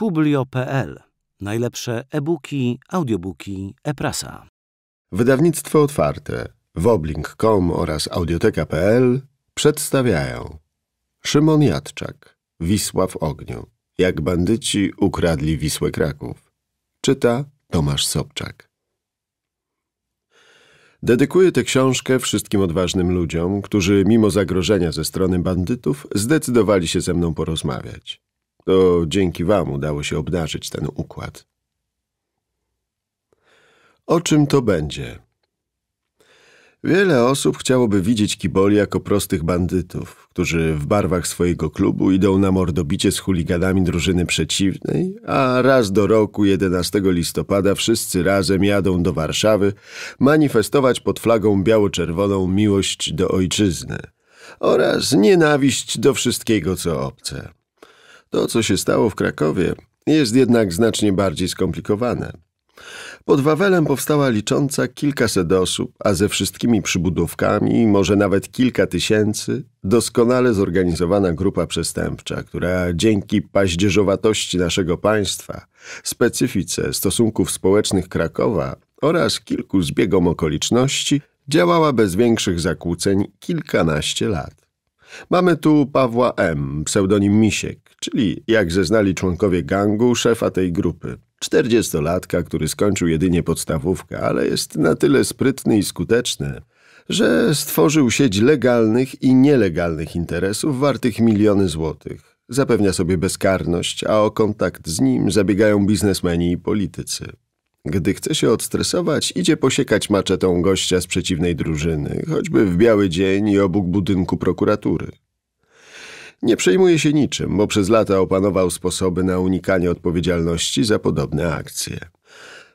Publio.pl. Najlepsze e-booki, audiobooki, e-prasa. Wydawnictwo otwarte, woblink.com oraz audioteka.pl przedstawiają Szymon Jadczak, Wisła w ogniu. Jak bandyci ukradli Wisłę Kraków. Czyta Tomasz Sobczak. Dedykuję tę książkę wszystkim odważnym ludziom, którzy mimo zagrożenia ze strony bandytów zdecydowali się ze mną porozmawiać. To dzięki wam udało się obdarzyć ten układ. O czym to będzie? Wiele osób chciałoby widzieć kiboli jako prostych bandytów, którzy w barwach swojego klubu idą na mordobicie z chuliganami drużyny przeciwnej, a raz do roku 11 listopada wszyscy razem jadą do Warszawy manifestować pod flagą biało-czerwoną miłość do ojczyzny oraz nienawiść do wszystkiego, co obce. To, co się stało w Krakowie, jest jednak znacznie bardziej skomplikowane. Pod Wawelem powstała licząca kilkaset osób, a ze wszystkimi przybudówkami, może nawet kilka tysięcy, doskonale zorganizowana grupa przestępcza, która dzięki paździerzowatości naszego państwa, specyfice stosunków społecznych Krakowa oraz kilku zbiegom okoliczności działała bez większych zakłóceń kilkanaście lat. Mamy tu Pawła M., pseudonim Misiek, czyli, jak zeznali członkowie gangu, szefa tej grupy. Czterdziestolatka, który skończył jedynie podstawówkę, ale jest na tyle sprytny i skuteczny, że stworzył sieć legalnych i nielegalnych interesów wartych miliony złotych. Zapewnia sobie bezkarność, a o kontakt z nim zabiegają biznesmeni i politycy. Gdy chce się odstresować, idzie posiekać maczetą gościa z przeciwnej drużyny, choćby w biały dzień i obok budynku prokuratury. Nie przejmuje się niczym, bo przez lata opanował sposoby na unikanie odpowiedzialności za podobne akcje.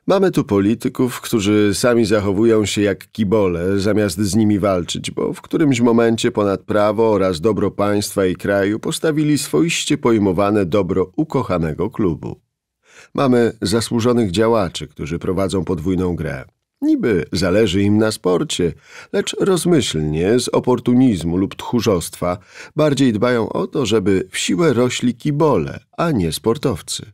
Mamy tu polityków, którzy sami zachowują się jak kibole, zamiast z nimi walczyć, bo w którymś momencie ponad prawo oraz dobro państwa i kraju postawili swoiście pojmowane dobro ukochanego klubu. Mamy zasłużonych działaczy, którzy prowadzą podwójną grę. Niby zależy im na sporcie, lecz rozmyślnie, z oportunizmu lub tchórzostwa, bardziej dbają o to, żeby w siłę rośli kibole, a nie sportowcy.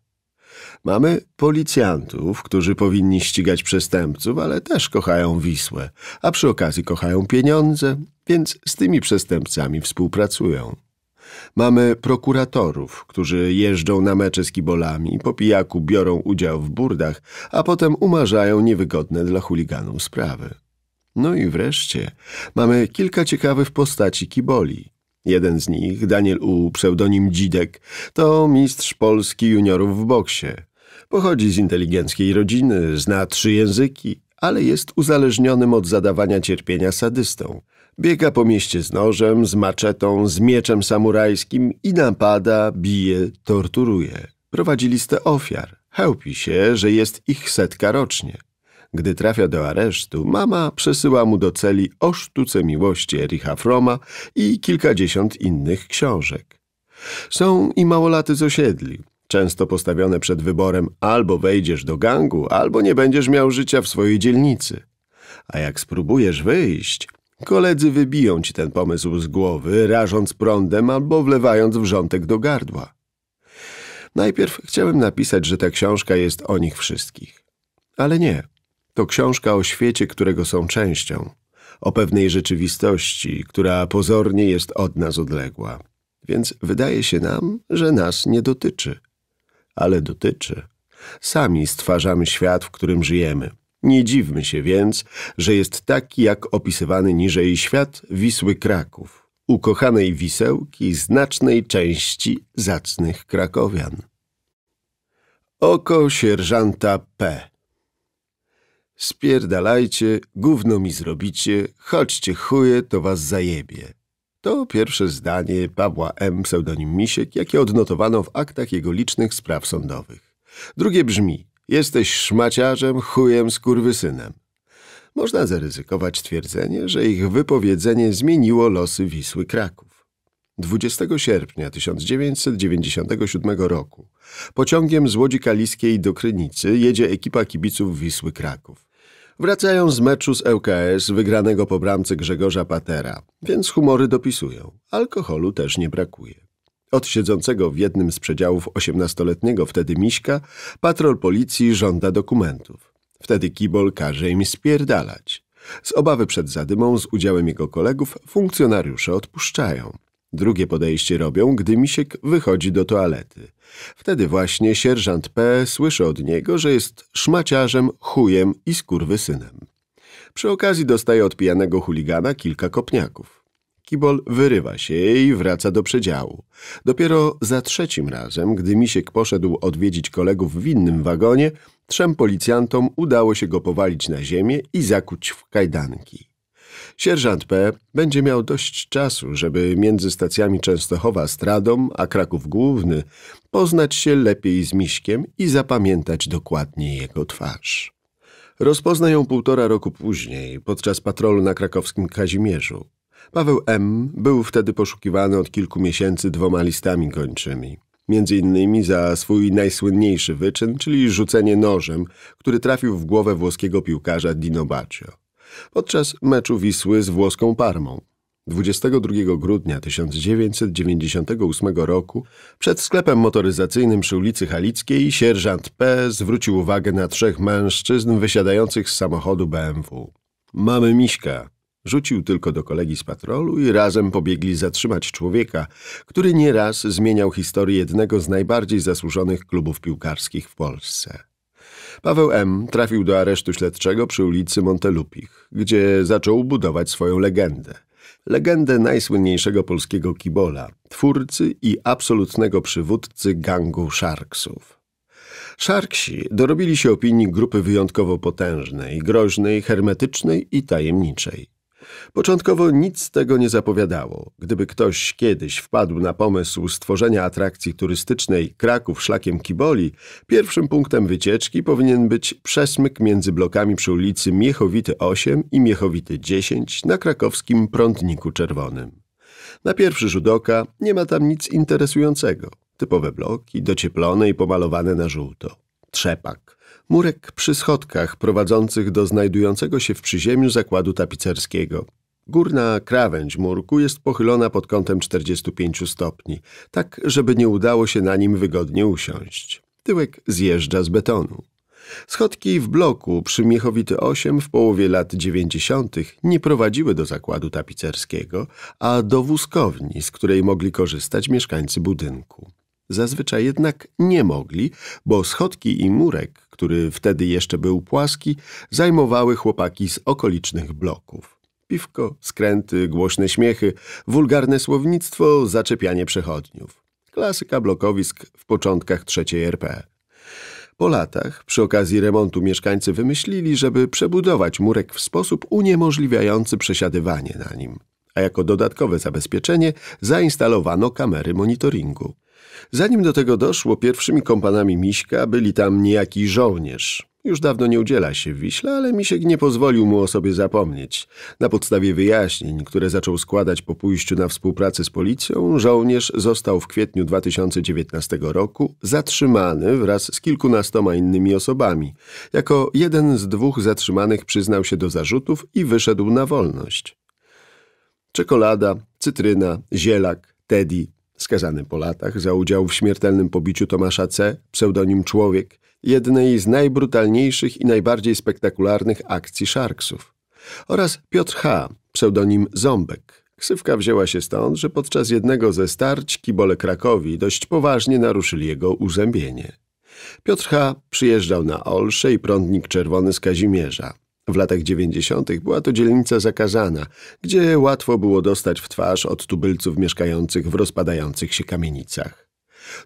Mamy policjantów, którzy powinni ścigać przestępców, ale też kochają Wisłę, a przy okazji kochają pieniądze, więc z tymi przestępcami współpracują. Mamy prokuratorów, którzy jeżdżą na mecze z kibolami, po pijaku biorą udział w burdach, a potem umarzają niewygodne dla chuliganów sprawy. No i wreszcie mamy kilka ciekawych postaci kiboli. Jeden z nich, Daniel U., pseudonim Dzidek, to mistrz Polski juniorów w boksie. Pochodzi z inteligenckiej rodziny, zna trzy języki, ale jest uzależnionym od zadawania cierpienia sadystą. Biega po mieście z nożem, z maczetą, z mieczem samurajskim i napada, bije, torturuje. Prowadzi listę ofiar. Chełpi się, że jest ich setka rocznie. Gdy trafia do aresztu, mama przesyła mu do celi o sztuce miłości Ericha Froma i kilkadziesiąt innych książek. Są i małolaty z osiedli, często postawione przed wyborem albo wejdziesz do gangu, albo nie będziesz miał życia w swojej dzielnicy. A jak spróbujesz wyjść, Koledzy wybiją ci ten pomysł z głowy, rażąc prądem albo wlewając wrzątek do gardła. Najpierw chciałem napisać, że ta książka jest o nich wszystkich. Ale nie. To książka o świecie, którego są częścią. O pewnej rzeczywistości, która pozornie jest od nas odległa. Więc wydaje się nam, że nas nie dotyczy. Ale dotyczy. Sami stwarzamy świat, w którym żyjemy. Nie dziwmy się więc, że jest taki jak opisywany niżej świat Wisły Kraków, ukochanej wisełki znacznej części zacnych krakowian. Oko sierżanta P. Spierdalajcie, gówno mi zrobicie, chodźcie chuje, to was zajebie. To pierwsze zdanie Pawła M. pseudonim Misiek, jakie odnotowano w aktach jego licznych spraw sądowych. Drugie brzmi – Jesteś szmaciarzem, chujem, skurwysynem. Można zaryzykować twierdzenie, że ich wypowiedzenie zmieniło losy Wisły Kraków. 20 sierpnia 1997 roku pociągiem z Łodzi Kaliskiej do Krynicy jedzie ekipa kibiców Wisły Kraków. Wracają z meczu z ŁKS wygranego po bramce Grzegorza Patera, więc humory dopisują. Alkoholu też nie brakuje. Od siedzącego w jednym z przedziałów osiemnastoletniego wtedy Miśka patrol policji żąda dokumentów. Wtedy Kibol każe im spierdalać. Z obawy przed zadymą z udziałem jego kolegów funkcjonariusze odpuszczają. Drugie podejście robią, gdy Misiek wychodzi do toalety. Wtedy właśnie sierżant P. słyszy od niego, że jest szmaciarzem, chujem i skurwysynem. Przy okazji dostaje od pijanego chuligana kilka kopniaków. Kibol wyrywa się i wraca do przedziału. Dopiero za trzecim razem, gdy Misiek poszedł odwiedzić kolegów w innym wagonie, trzem policjantom udało się go powalić na ziemię i zakuć w kajdanki. Sierżant P. będzie miał dość czasu, żeby między stacjami Częstochowa Stradą a Kraków Główny poznać się lepiej z Miśkiem i zapamiętać dokładnie jego twarz. Rozpozna ją półtora roku później, podczas patrolu na krakowskim Kazimierzu. Paweł M. był wtedy poszukiwany od kilku miesięcy dwoma listami gończymi. Między innymi za swój najsłynniejszy wyczyn, czyli rzucenie nożem, który trafił w głowę włoskiego piłkarza Dino Baccio. Podczas meczu Wisły z włoską Parmą. 22 grudnia 1998 roku przed sklepem motoryzacyjnym przy ulicy Halickiej sierżant P. zwrócił uwagę na trzech mężczyzn wysiadających z samochodu BMW. Mamy Miśka. Rzucił tylko do kolegi z patrolu i razem pobiegli zatrzymać człowieka, który nieraz zmieniał historię jednego z najbardziej zasłużonych klubów piłkarskich w Polsce. Paweł M. trafił do aresztu śledczego przy ulicy Montelupich, gdzie zaczął budować swoją legendę – legendę najsłynniejszego polskiego kibola, twórcy i absolutnego przywódcy gangu Sharksów. Sharksi dorobili się opinii grupy wyjątkowo potężnej, groźnej, hermetycznej i tajemniczej. Początkowo nic z tego nie zapowiadało. Gdyby ktoś kiedyś wpadł na pomysł stworzenia atrakcji turystycznej Kraków szlakiem Kiboli, pierwszym punktem wycieczki powinien być przesmyk między blokami przy ulicy Miechowity 8 i Miechowity 10 na krakowskim Prądniku Czerwonym. Na pierwszy rzut oka nie ma tam nic interesującego. Typowe bloki, docieplone i pomalowane na żółto. Trzepak. Murek przy schodkach prowadzących do znajdującego się w przyziemiu zakładu tapicerskiego. Górna krawędź murku jest pochylona pod kątem 45 stopni, tak żeby nie udało się na nim wygodnie usiąść. Tyłek zjeżdża z betonu. Schodki w bloku przy Miechowity 8 w połowie lat 90. nie prowadziły do zakładu tapicerskiego, a do wózkowni, z której mogli korzystać mieszkańcy budynku. Zazwyczaj jednak nie mogli, bo schodki i murek, który wtedy jeszcze był płaski, zajmowały chłopaki z okolicznych bloków. Piwko, skręty, głośne śmiechy, wulgarne słownictwo, zaczepianie przechodniów. Klasyka blokowisk w początkach trzeciej RP. Po latach, przy okazji remontu mieszkańcy wymyślili, żeby przebudować murek w sposób uniemożliwiający przesiadywanie na nim. A jako dodatkowe zabezpieczenie zainstalowano kamery monitoringu. Zanim do tego doszło, pierwszymi kompanami Miśka byli tam niejaki żołnierz. Już dawno nie udziela się w Wiśle, ale Misiek nie pozwolił mu o sobie zapomnieć. Na podstawie wyjaśnień, które zaczął składać po pójściu na współpracę z policją, żołnierz został w kwietniu 2019 roku zatrzymany wraz z kilkunastoma innymi osobami. Jako jeden z dwóch zatrzymanych przyznał się do zarzutów i wyszedł na wolność. Czekolada, cytryna, zielak, Teddy, skazany po latach za udział w śmiertelnym pobiciu Tomasza C., pseudonim Człowiek, jednej z najbrutalniejszych i najbardziej spektakularnych akcji Sharksów. Oraz Piotr H., pseudonim Ząbek. Ksywka wzięła się stąd, że podczas jednego ze starć kibole Krakowi dość poważnie naruszyli jego uzębienie. Piotr H. przyjeżdżał na Olsze i prądnik czerwony z Kazimierza. W latach dziewięćdziesiątych była to dzielnica zakazana, gdzie łatwo było dostać w twarz od tubylców mieszkających w rozpadających się kamienicach.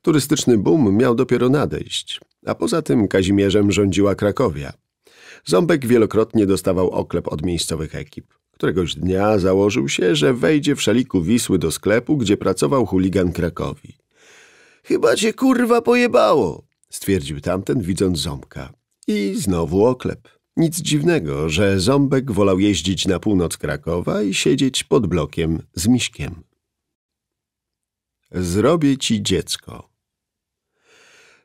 Turystyczny boom miał dopiero nadejść, a poza tym Kazimierzem rządziła Krakowia. Ząbek wielokrotnie dostawał oklep od miejscowych ekip. Któregoś dnia założył się, że wejdzie w szaliku Wisły do sklepu, gdzie pracował chuligan Krakowi. Chyba cię kurwa pojebało, stwierdził tamten, widząc Ząbka. I znowu oklep. Nic dziwnego, że Ząbek wolał jeździć na północ Krakowa i siedzieć pod blokiem z Miśkiem. Zrobię ci dziecko.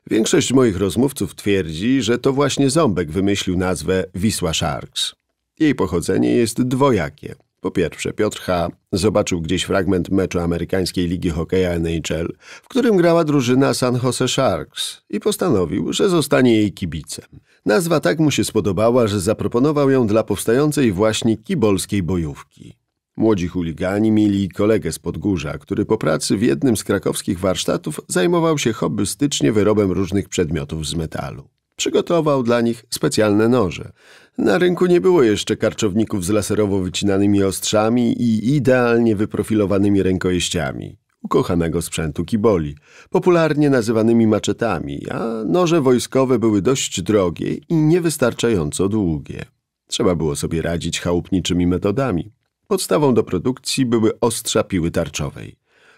Większość moich rozmówców twierdzi, że to właśnie Ząbek wymyślił nazwę Wisła Sharks. Jej pochodzenie jest dwojakie. Po pierwsze, Piotr H. zobaczył gdzieś fragment meczu amerykańskiej ligi hokeja NHL, w którym grała drużyna San Jose Sharks i postanowił, że zostanie jej kibicem. Nazwa tak mu się spodobała, że zaproponował ją dla powstającej właśnie kibolskiej bojówki. Młodzi chuligani mieli kolegę z Podgórza, który po pracy w jednym z krakowskich warsztatów zajmował się hobbystycznie wyrobem różnych przedmiotów z metalu. Przygotował dla nich specjalne noże. Na rynku nie było jeszcze karczowników z laserowo wycinanymi ostrzami i idealnie wyprofilowanymi rękojeściami. Ukochanego sprzętu kiboli, popularnie nazywanymi maczetami, a noże wojskowe były dość drogie i niewystarczająco długie. Trzeba było sobie radzić chałupniczymi metodami. Podstawą do produkcji były ostrza piły tarczowej.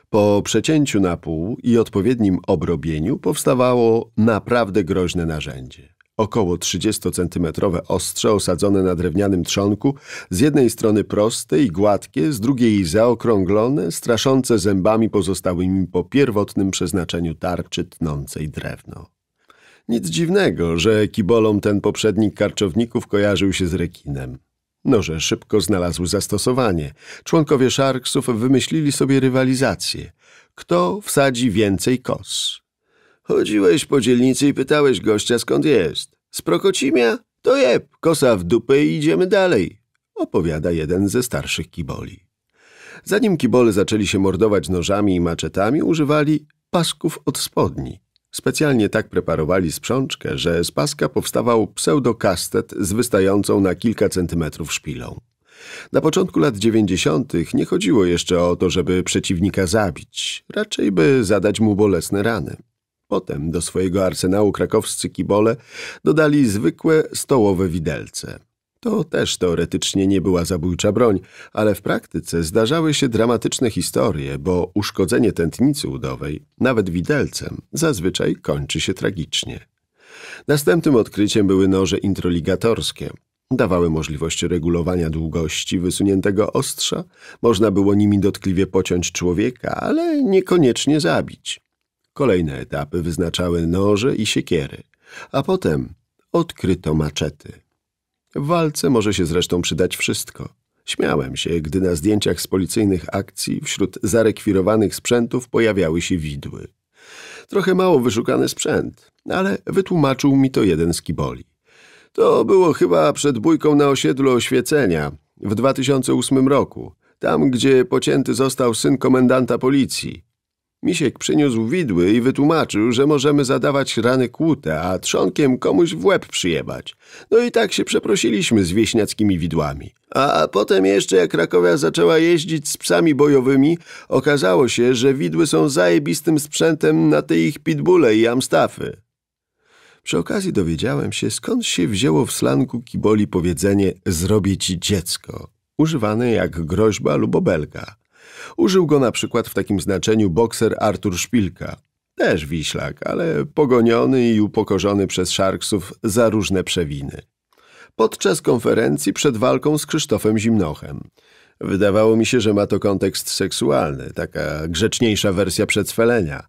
Po przecięciu na pół i odpowiednim obrobieniu powstawało naprawdę groźne narzędzie. Około 30-centymetrowe ostrze osadzone na drewnianym trzonku, z jednej strony proste i gładkie, z drugiej zaokrąglone, straszące zębami pozostałymi po pierwotnym przeznaczeniu tarczy tnącej drewno. Nic dziwnego, że kibolom ten poprzednik karczowników kojarzył się z rekinem. Noże szybko znalazły zastosowanie. Członkowie Sharksów wymyślili sobie rywalizację. Kto wsadzi więcej kos? Chodziłeś po dzielnicy i pytałeś gościa skąd jest. Z Prokocimia? To jeb, kosa w dupę i idziemy dalej. Opowiada jeden ze starszych kiboli. Zanim kibole zaczęli się mordować nożami i maczetami, używali pasków od spodni. Specjalnie tak preparowali sprzączkę, że z paska powstawał pseudokastet z wystającą na kilka centymetrów szpilą. Na początku lat dziewięćdziesiątych nie chodziło jeszcze o to, żeby przeciwnika zabić, raczej by zadać mu bolesne rany. Potem do swojego arsenału krakowscy kibole dodali zwykłe stołowe widelce. To też teoretycznie nie była zabójcza broń, ale w praktyce zdarzały się dramatyczne historie, bo uszkodzenie tętnicy udowej, nawet widelcem, zazwyczaj kończy się tragicznie. Następnym odkryciem były noże introligatorskie. Dawały możliwość regulowania długości wysuniętego ostrza, można było nimi dotkliwie pociąć człowieka, ale niekoniecznie zabić. Kolejne etapy wyznaczały noże i siekiery, a potem odkryto maczety. W walce może się zresztą przydać wszystko. Śmiałem się, gdy na zdjęciach z policyjnych akcji wśród zarekwirowanych sprzętów pojawiały się widły. Trochę mało wyszukany sprzęt, ale wytłumaczył mi to jeden z kiboli. To było chyba przed bójką na osiedlu oświecenia w 2008 roku, tam gdzie pocięty został syn komendanta policji. Misiek przyniósł widły i wytłumaczył, że możemy zadawać rany kłute, a trzonkiem komuś w łeb przyjebać. No i tak się przeprosiliśmy z wieśniackimi widłami. A potem jeszcze jak Krakowia zaczęła jeździć z psami bojowymi, okazało się, że widły są zajebistym sprzętem na te ich pitbulle i amstafy. Przy okazji dowiedziałem się, skąd się wzięło w slangu kiboli powiedzenie zrobię ci dziecko, używane jak groźba lub obelga. Użył go na przykład w takim znaczeniu bokser Artur Szpilka. Też wiślak, ale pogoniony i upokorzony przez Sharksów za różne przewiny. Podczas konferencji przed walką z Krzysztofem Zimnochem. Wydawało mi się, że ma to kontekst seksualny, taka grzeczniejsza wersja przedswelenia.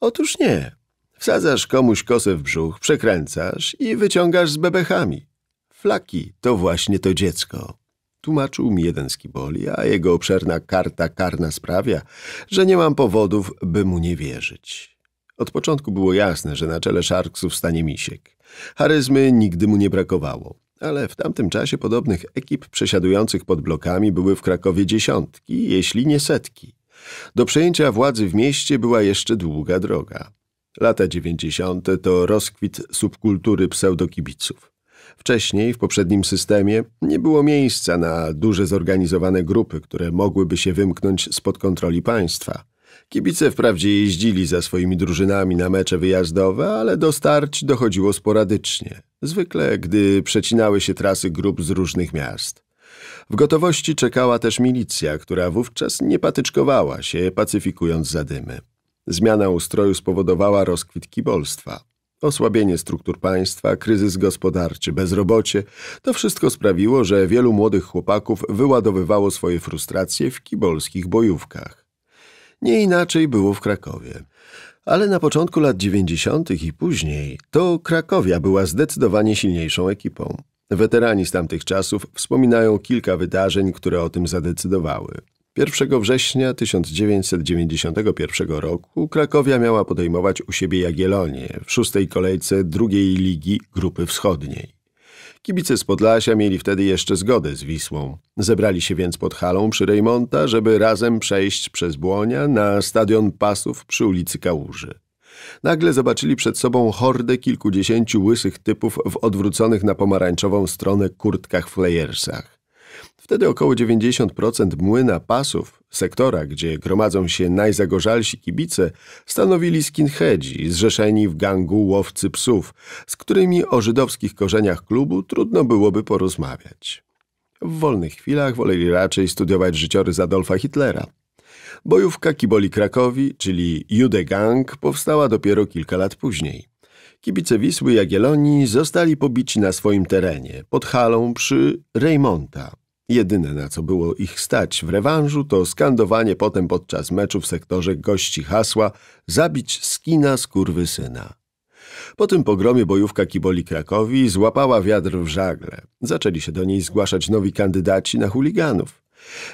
Otóż nie. Wsadzasz komuś kosę w brzuch, przekręcasz i wyciągasz z bebechami. Flaki to właśnie to dziecko. Tłumaczył mi jeden z kiboli, a jego obszerna karta karna sprawia, że nie mam powodów, by mu nie wierzyć. Od początku było jasne, że na czele Sharksów stanie Misiek. Charyzmy nigdy mu nie brakowało, ale w tamtym czasie podobnych ekip przesiadujących pod blokami były w Krakowie dziesiątki, jeśli nie setki. Do przejęcia władzy w mieście była jeszcze długa droga. Lata dziewięćdziesiąte to rozkwit subkultury pseudokibiców. Wcześniej, w poprzednim systemie, nie było miejsca na duże zorganizowane grupy, które mogłyby się wymknąć spod kontroli państwa. Kibice wprawdzie jeździli za swoimi drużynami na mecze wyjazdowe, ale do starć dochodziło sporadycznie. Zwykle, gdy przecinały się trasy grup z różnych miast. W gotowości czekała też milicja, która wówczas nie patyczkowała się, pacyfikując zadymy. Zmiana ustroju spowodowała rozkwit kibolstwa. Osłabienie struktur państwa, kryzys gospodarczy, bezrobocie to wszystko sprawiło, że wielu młodych chłopaków wyładowywało swoje frustracje w kibolskich bojówkach. Nie inaczej było w Krakowie. Ale na początku lat dziewięćdziesiątych i później to Krakowia była zdecydowanie silniejszą ekipą. Weterani z tamtych czasów wspominają kilka wydarzeń, które o tym zadecydowały. 1 września 1991 roku Krakowia miała podejmować u siebie Jagiellonię w szóstej kolejce drugiej ligi Grupy Wschodniej. Kibice z Podlasia mieli wtedy jeszcze zgodę z Wisłą. Zebrali się więc pod halą przy Rejmonta, żeby razem przejść przez Błonia na stadion Pasów przy ulicy Kałuży. Nagle zobaczyli przed sobą hordę kilkudziesięciu łysych typów w odwróconych na pomarańczową stronę kurtkach flayersach. Wtedy około 90% młyna pasów, sektora, gdzie gromadzą się najzagorzalsi kibice, stanowili skinheadzi, zrzeszeni w gangu łowcy psów, z którymi o żydowskich korzeniach klubu trudno byłoby porozmawiać. W wolnych chwilach woleli raczej studiować życiorys Adolfa Hitlera. Bojówka Kiboli Krakowi, czyli Jude Gang, powstała dopiero kilka lat później. Kibice Wisły Jagiellonii zostali pobici na swoim terenie, pod halą przy Reymonta. Jedyne na co było ich stać w rewanżu to skandowanie potem podczas meczu w sektorze gości hasła zabić skina syna. Po tym pogromie bojówka Kiboli Krakowi złapała wiatr w żagle. Zaczęli się do niej zgłaszać nowi kandydaci na chuliganów.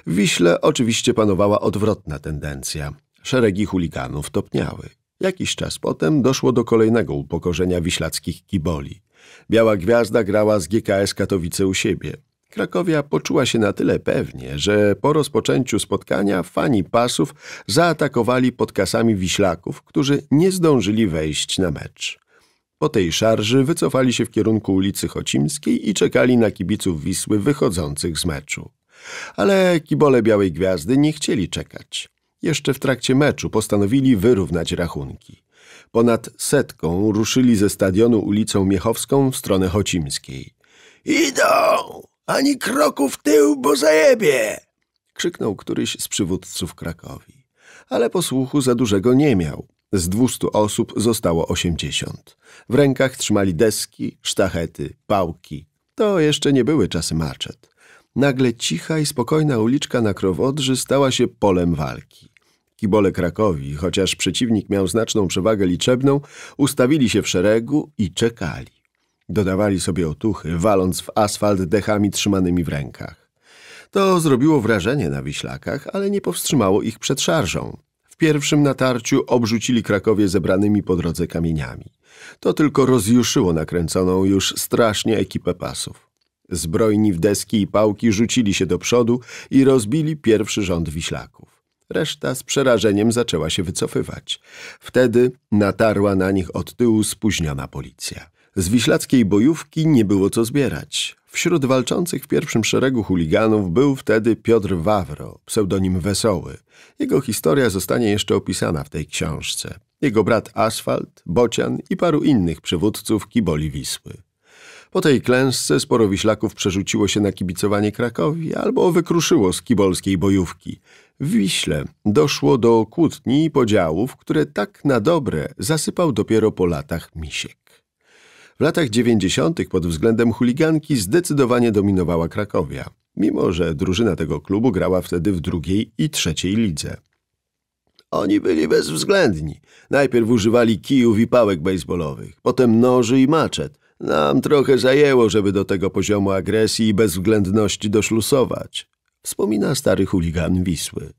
W Wiśle oczywiście panowała odwrotna tendencja. Szeregi chuliganów topniały. Jakiś czas potem doszło do kolejnego upokorzenia wiślackich kiboli. Biała Gwiazda grała z GKS Katowice u siebie. Krakowia poczuła się na tyle pewnie, że po rozpoczęciu spotkania fani pasów zaatakowali pod kasami wiślaków, którzy nie zdążyli wejść na mecz. Po tej szarży wycofali się w kierunku ulicy Chocimskiej i czekali na kibiców Wisły wychodzących z meczu. Ale kibole Białej Gwiazdy nie chcieli czekać. Jeszcze w trakcie meczu postanowili wyrównać rachunki. Ponad setką ruszyli ze stadionu ulicą Miechowską w stronę Chocimskiej. Idą! Ani kroku w tył, bo zajebie! Krzyknął któryś z przywódców Krakowi. Ale posłuchu za dużego nie miał. Z dwustu osób zostało osiemdziesiąt. W rękach trzymali deski, sztachety, pałki. To jeszcze nie były czasy maczet. Nagle cicha i spokojna uliczka na Krowodrzy stała się polem walki. Kibole Krakowi, chociaż przeciwnik miał znaczną przewagę liczebną, ustawili się w szeregu i czekali. Dodawali sobie otuchy, waląc w asfalt dechami trzymanymi w rękach. To zrobiło wrażenie na Wiślakach, ale nie powstrzymało ich przed szarżą. W pierwszym natarciu obrzucili Krakowie zebranymi po drodze kamieniami. To tylko rozjuszyło nakręconą już strasznie ekipę pasów. Zbrojni w deski i pałki rzucili się do przodu i rozbili pierwszy rząd wiślaków. Reszta z przerażeniem zaczęła się wycofywać. Wtedy natarła na nich od tyłu spóźniona policja. Z wiślackiej bojówki nie było co zbierać. Wśród walczących w pierwszym szeregu chuliganów był wtedy Piotr Wawro, pseudonim Wesoły. Jego historia zostanie jeszcze opisana w tej książce. Jego brat Asfalt, Bocian i paru innych przywódców kiboli Wisły. Po tej klęsce sporo wiślaków przerzuciło się na kibicowanie Krakowi albo wykruszyło z kibolskiej bojówki. W Wiśle doszło do kłótni i podziałów, które tak na dobre zasypał dopiero po latach Misiek. W latach dziewięćdziesiątych pod względem chuliganki zdecydowanie dominowała Krakowia, mimo że drużyna tego klubu grała wtedy w drugiej i trzeciej lidze. Oni byli bezwzględni. Najpierw używali kijów i pałek baseballowych, potem noży i maczet, nam trochę zajęło, żeby do tego poziomu agresji i bezwzględności doszlusować, wspomina stary chuligan Wisły.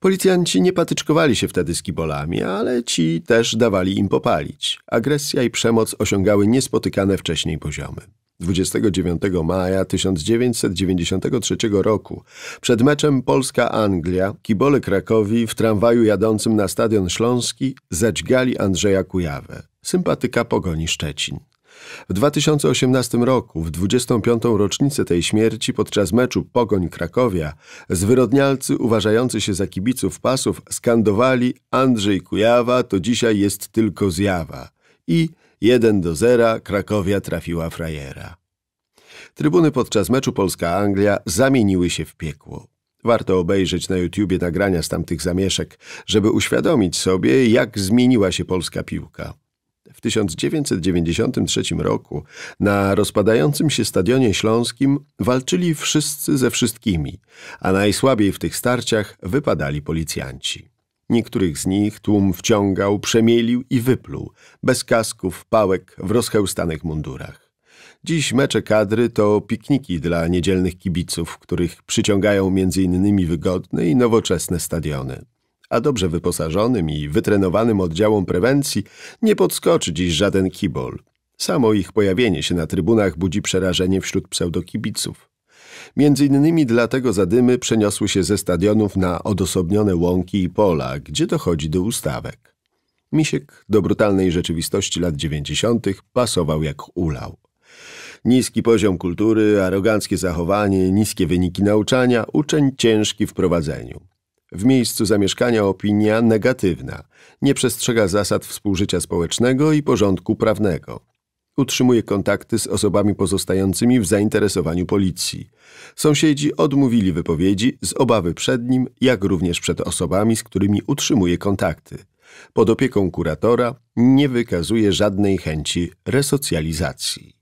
Policjanci nie patyczkowali się wtedy z kibolami, ale ci też dawali im popalić. Agresja i przemoc osiągały niespotykane wcześniej poziomy. 29 maja 1993 roku przed meczem Polska-Anglia kibole Krakowi w tramwaju jadącym na Stadion Śląski zadźgali Andrzeja Kujawę, sympatyka Pogoni Szczecin. W 2018 roku, w 25. rocznicę tej śmierci podczas meczu Pogoń Krakowia, zwyrodnialcy uważający się za kibiców pasów skandowali Andrzej Kujawa to dzisiaj jest tylko zjawa i 1 do 0 Krakowia trafiła frajera. Trybuny podczas meczu Polska-Anglia zamieniły się w piekło. Warto obejrzeć na YouTubie nagrania z tamtych zamieszek, żeby uświadomić sobie, jak zmieniła się polska piłka. W 1993 roku na rozpadającym się Stadionie Śląskim walczyli wszyscy ze wszystkimi, a najsłabiej w tych starciach wypadali policjanci. Niektórych z nich tłum wciągał, przemielił i wypluł, bez kasków, pałek, w rozchełstanych mundurach. Dziś mecze kadry to pikniki dla niedzielnych kibiców, których przyciągają m.in. wygodne i nowoczesne stadiony. A dobrze wyposażonym i wytrenowanym oddziałom prewencji nie podskoczy dziś żaden kibol. Samo ich pojawienie się na trybunach budzi przerażenie wśród pseudokibiców. Między innymi dlatego zadymy przeniosły się ze stadionów na odosobnione łąki i pola, gdzie dochodzi do ustawek. Misiek do brutalnej rzeczywistości lat dziewięćdziesiątych pasował jak ulał. Niski poziom kultury, aroganckie zachowanie, niskie wyniki nauczania, uczeń ciężki w prowadzeniu. W miejscu zamieszkania opinia negatywna, nie przestrzega zasad współżycia społecznego i porządku prawnego. Utrzymuje kontakty z osobami pozostającymi w zainteresowaniu policji. Sąsiedzi odmówili wypowiedzi z obawy przed nim, jak również przed osobami, z którymi utrzymuje kontakty. Pod opieką kuratora nie wykazuje żadnej chęci resocjalizacji.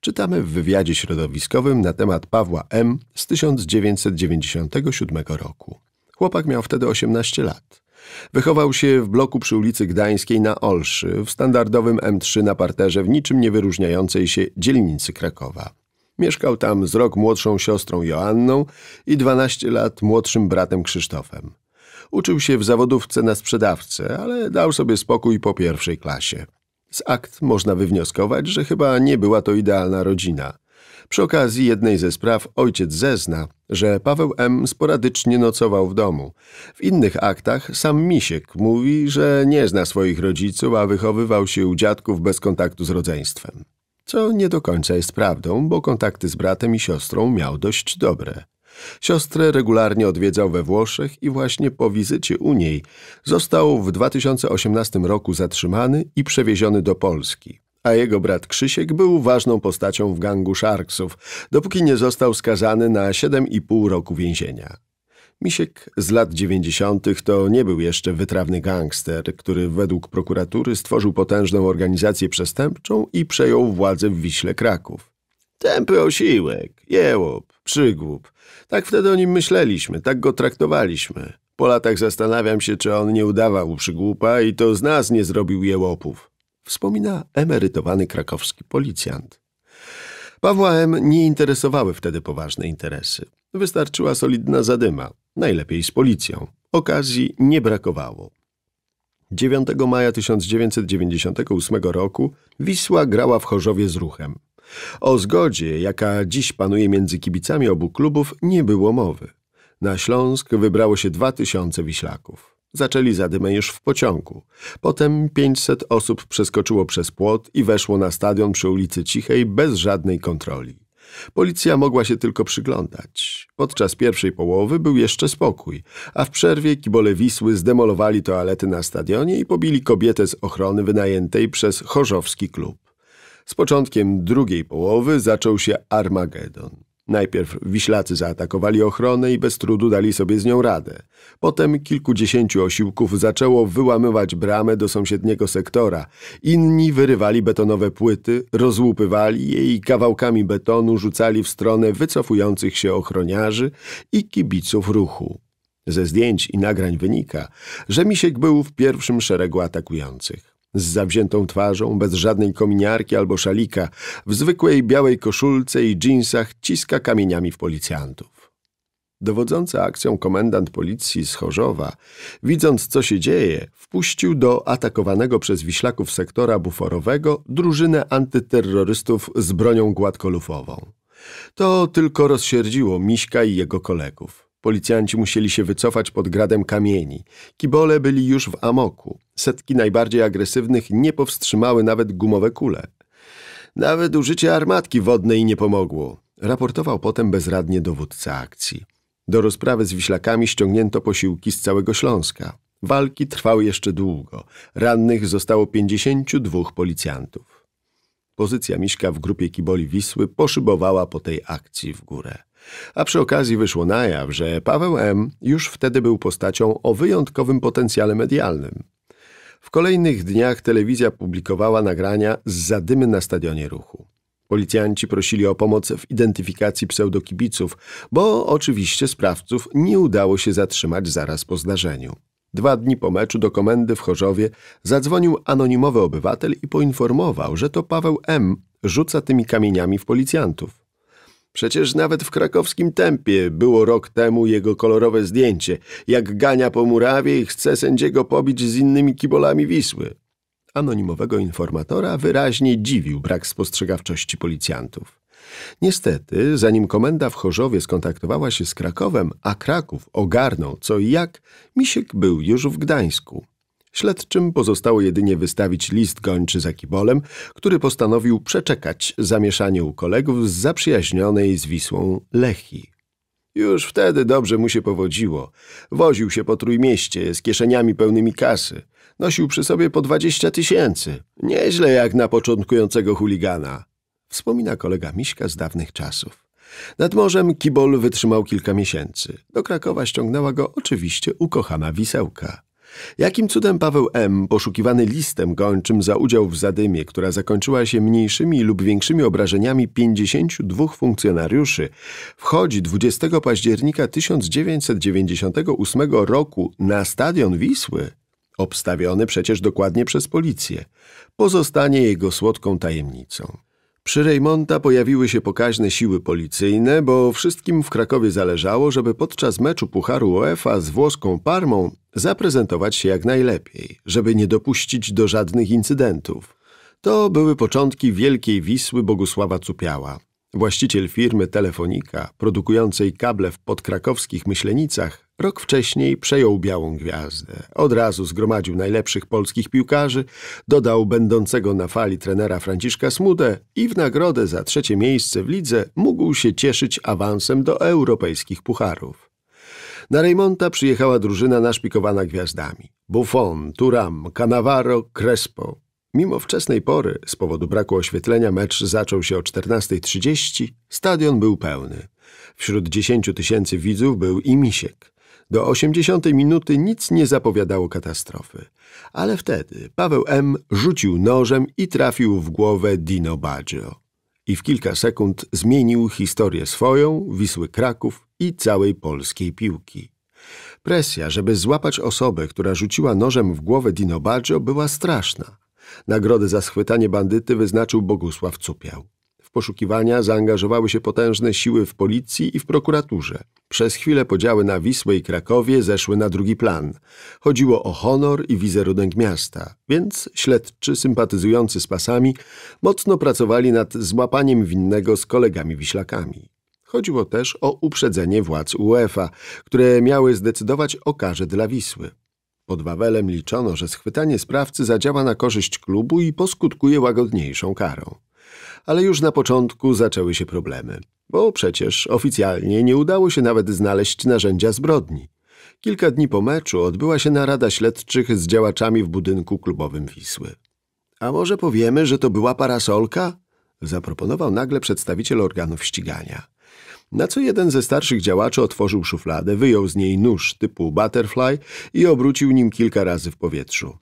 Czytamy w wywiadzie środowiskowym na temat Pawła M. z 1997 roku. Chłopak miał wtedy 18 lat. Wychował się w bloku przy ulicy Gdańskiej na Olszy, w standardowym M3 na parterze w niczym nie wyróżniającej się dzielnicy Krakowa. Mieszkał tam z rok młodszą siostrą Joanną i 12 lat młodszym bratem Krzysztofem. Uczył się w zawodówce na sprzedawcę, ale dał sobie spokój po pierwszej klasie. Z akt można wywnioskować, że chyba nie była to idealna rodzina. Przy okazji jednej ze spraw ojciec zezna, że Paweł M. sporadycznie nocował w domu. W innych aktach sam Misiek mówi, że nie zna swoich rodziców, a wychowywał się u dziadków bez kontaktu z rodzeństwem. Co nie do końca jest prawdą, bo kontakty z bratem i siostrą miał dość dobre. Siostrę regularnie odwiedzał we Włoszech i właśnie po wizycie u niej został w 2018 roku zatrzymany i przewieziony do Polski. A jego brat Krzysiek był ważną postacią w gangu Sharksów, dopóki nie został skazany na 7,5 roku więzienia. Misiek z lat 90. to nie był jeszcze wytrawny gangster, który według prokuratury stworzył potężną organizację przestępczą i przejął władzę w Wiśle Kraków. Tępy osiłek, jełop, przygłup. Tak wtedy o nim myśleliśmy, tak go traktowaliśmy. Po latach zastanawiam się, czy on nie udawał przygłupa i to z nas nie zrobił jełopów. Wspomina emerytowany krakowski policjant. Pawła M. nie interesowały wtedy poważne interesy. Wystarczyła solidna zadyma, najlepiej z policją. Okazji nie brakowało. 9 maja 1998 roku Wisła grała w Chorzowie z ruchem. O zgodzie, jaka dziś panuje między kibicami obu klubów, nie było mowy. Na Śląsk wybrało się dwa tysiące wiślaków. Zaczęli zadymę już w pociągu. Potem 500 osób przeskoczyło przez płot i weszło na stadion przy ulicy Cichej bez żadnej kontroli. Policja mogła się tylko przyglądać. Podczas pierwszej połowy był jeszcze spokój, a w przerwie kibole Wisły zdemolowali toalety na stadionie i pobili kobietę z ochrony wynajętej przez chorzowski klub. Z początkiem drugiej połowy zaczął się Armagedon. Najpierw Wiślacy zaatakowali ochronę i bez trudu dali sobie z nią radę. Potem kilkudziesięciu osiłków zaczęło wyłamywać bramę do sąsiedniego sektora. Inni wyrywali betonowe płyty, rozłupywali je i kawałkami betonu rzucali w stronę wycofujących się ochroniarzy i kibiców ruchu. Ze zdjęć i nagrań wynika, że Misiek był w pierwszym szeregu atakujących z zawziętą twarzą, bez żadnej kominiarki albo szalika, w zwykłej białej koszulce i dżinsach ciska kamieniami w policjantów. Dowodzący akcją komendant policji z Chorzowa, widząc co się dzieje, wpuścił do atakowanego przez wiślaków sektora buforowego drużynę antyterrorystów z bronią gładkolufową. To tylko rozsierdziło Miśka i jego kolegów. Policjanci musieli się wycofać pod gradem kamieni. Kibole byli już w amoku. Setki najbardziej agresywnych nie powstrzymały nawet gumowe kule. Nawet użycie armatki wodnej nie pomogło, raportował potem bezradnie dowódca akcji. Do rozprawy z wiślakami ściągnięto posiłki z całego Śląska. Walki trwały jeszcze długo. Rannych zostało 52 policjantów. Pozycja Miśka w grupie kiboli Wisły poszybowała po tej akcji w górę. A przy okazji wyszło na jaw, że Paweł M. już wtedy był postacią o wyjątkowym potencjale medialnym. W kolejnych dniach telewizja publikowała nagrania z zadymy na stadionie ruchu. Policjanci prosili o pomoc w identyfikacji pseudokibiców, bo oczywiście sprawców nie udało się zatrzymać zaraz po zdarzeniu. Dwa dni po meczu do komendy w Chorzowie zadzwonił anonimowy obywatel i poinformował, że to Paweł M. rzuca tymi kamieniami w policjantów. Przecież nawet w krakowskim tempie było rok temu jego kolorowe zdjęcie, jak gania po murawie i chce sędziego pobić z innymi kibolami Wisły. Anonimowego informatora wyraźnie dziwił brak spostrzegawczości policjantów. Niestety, zanim komenda w Chorzowie skontaktowała się z Krakowem, a Kraków ogarnął co i jak, Misiek był już w Gdańsku. Śledczym pozostało jedynie wystawić list gończy za kibolem, który postanowił przeczekać zamieszanie u kolegów z zaprzyjaźnionej z Wisłą Lechi. Już wtedy dobrze mu się powodziło. Woził się po Trójmieście z kieszeniami pełnymi kasy. Nosił przy sobie po dwadzieścia tysięcy. Nieźle jak na początkującego chuligana. Wspomina kolega Miśka z dawnych czasów. Nad morzem Kibol wytrzymał kilka miesięcy. Do Krakowa ściągnęła go oczywiście ukochana wisełka. Jakim cudem Paweł M., poszukiwany listem gończym za udział w zadymie, która zakończyła się mniejszymi lub większymi obrażeniami 52 funkcjonariuszy, wchodzi 20 października 1998 roku na stadion Wisły, obstawiony przecież dokładnie przez policję, pozostanie jego słodką tajemnicą. Przy Rejmonta pojawiły się pokaźne siły policyjne, bo wszystkim w Krakowie zależało, żeby podczas meczu Pucharu UEFA z włoską Parmą zaprezentować się jak najlepiej, żeby nie dopuścić do żadnych incydentów. To były początki wielkiej Wisły Bogusława Cupiała. Właściciel firmy Telefonika, produkującej kable w podkrakowskich Myślenicach, rok wcześniej przejął Białą Gwiazdę. Od razu zgromadził najlepszych polskich piłkarzy, dodał będącego na fali trenera Franciszka Smudę i w nagrodę za trzecie miejsce w lidze mógł się cieszyć awansem do europejskich pucharów. Na Reymonta przyjechała drużyna naszpikowana gwiazdami. Buffon, Turam, Cannavaro, Crespo. Mimo wczesnej pory, z powodu braku oświetlenia, mecz zaczął się o 14.30. Stadion był pełny. Wśród 10 tysięcy widzów był i Misiek. Do 80 minuty nic nie zapowiadało katastrofy. Ale wtedy Paweł M. rzucił nożem i trafił w głowę Dino Baggio. I w kilka sekund zmienił historię swoją, Wisły Kraków i całej polskiej piłki. Presja, żeby złapać osobę, która rzuciła nożem w głowę Dino Baggio, była straszna. Nagrodę za schwytanie bandyty wyznaczył Bogusław Cupiał. Poszukiwania zaangażowały się potężne siły w policji i w prokuraturze. Przez chwilę podziały na Wisłę i Krakowie zeszły na drugi plan. Chodziło o honor i wizerunek miasta, więc śledczy sympatyzujący z pasami mocno pracowali nad złapaniem winnego z kolegami wiślakami. Chodziło też o uprzedzenie władz UEFA, które miały zdecydować o karze dla Wisły. Pod Wawelem liczono, że schwytanie sprawcy zadziała na korzyść klubu i poskutkuje łagodniejszą karą. Ale już na początku zaczęły się problemy, bo przecież oficjalnie nie udało się nawet znaleźć narzędzia zbrodni. Kilka dni po meczu odbyła się narada śledczych z działaczami w budynku klubowym Wisły. A może powiemy, że to była parasolka? Zaproponował nagle przedstawiciel organów ścigania. Na co jeden ze starszych działaczy otworzył szufladę, wyjął z niej nóż typu butterfly i obrócił nim kilka razy w powietrzu.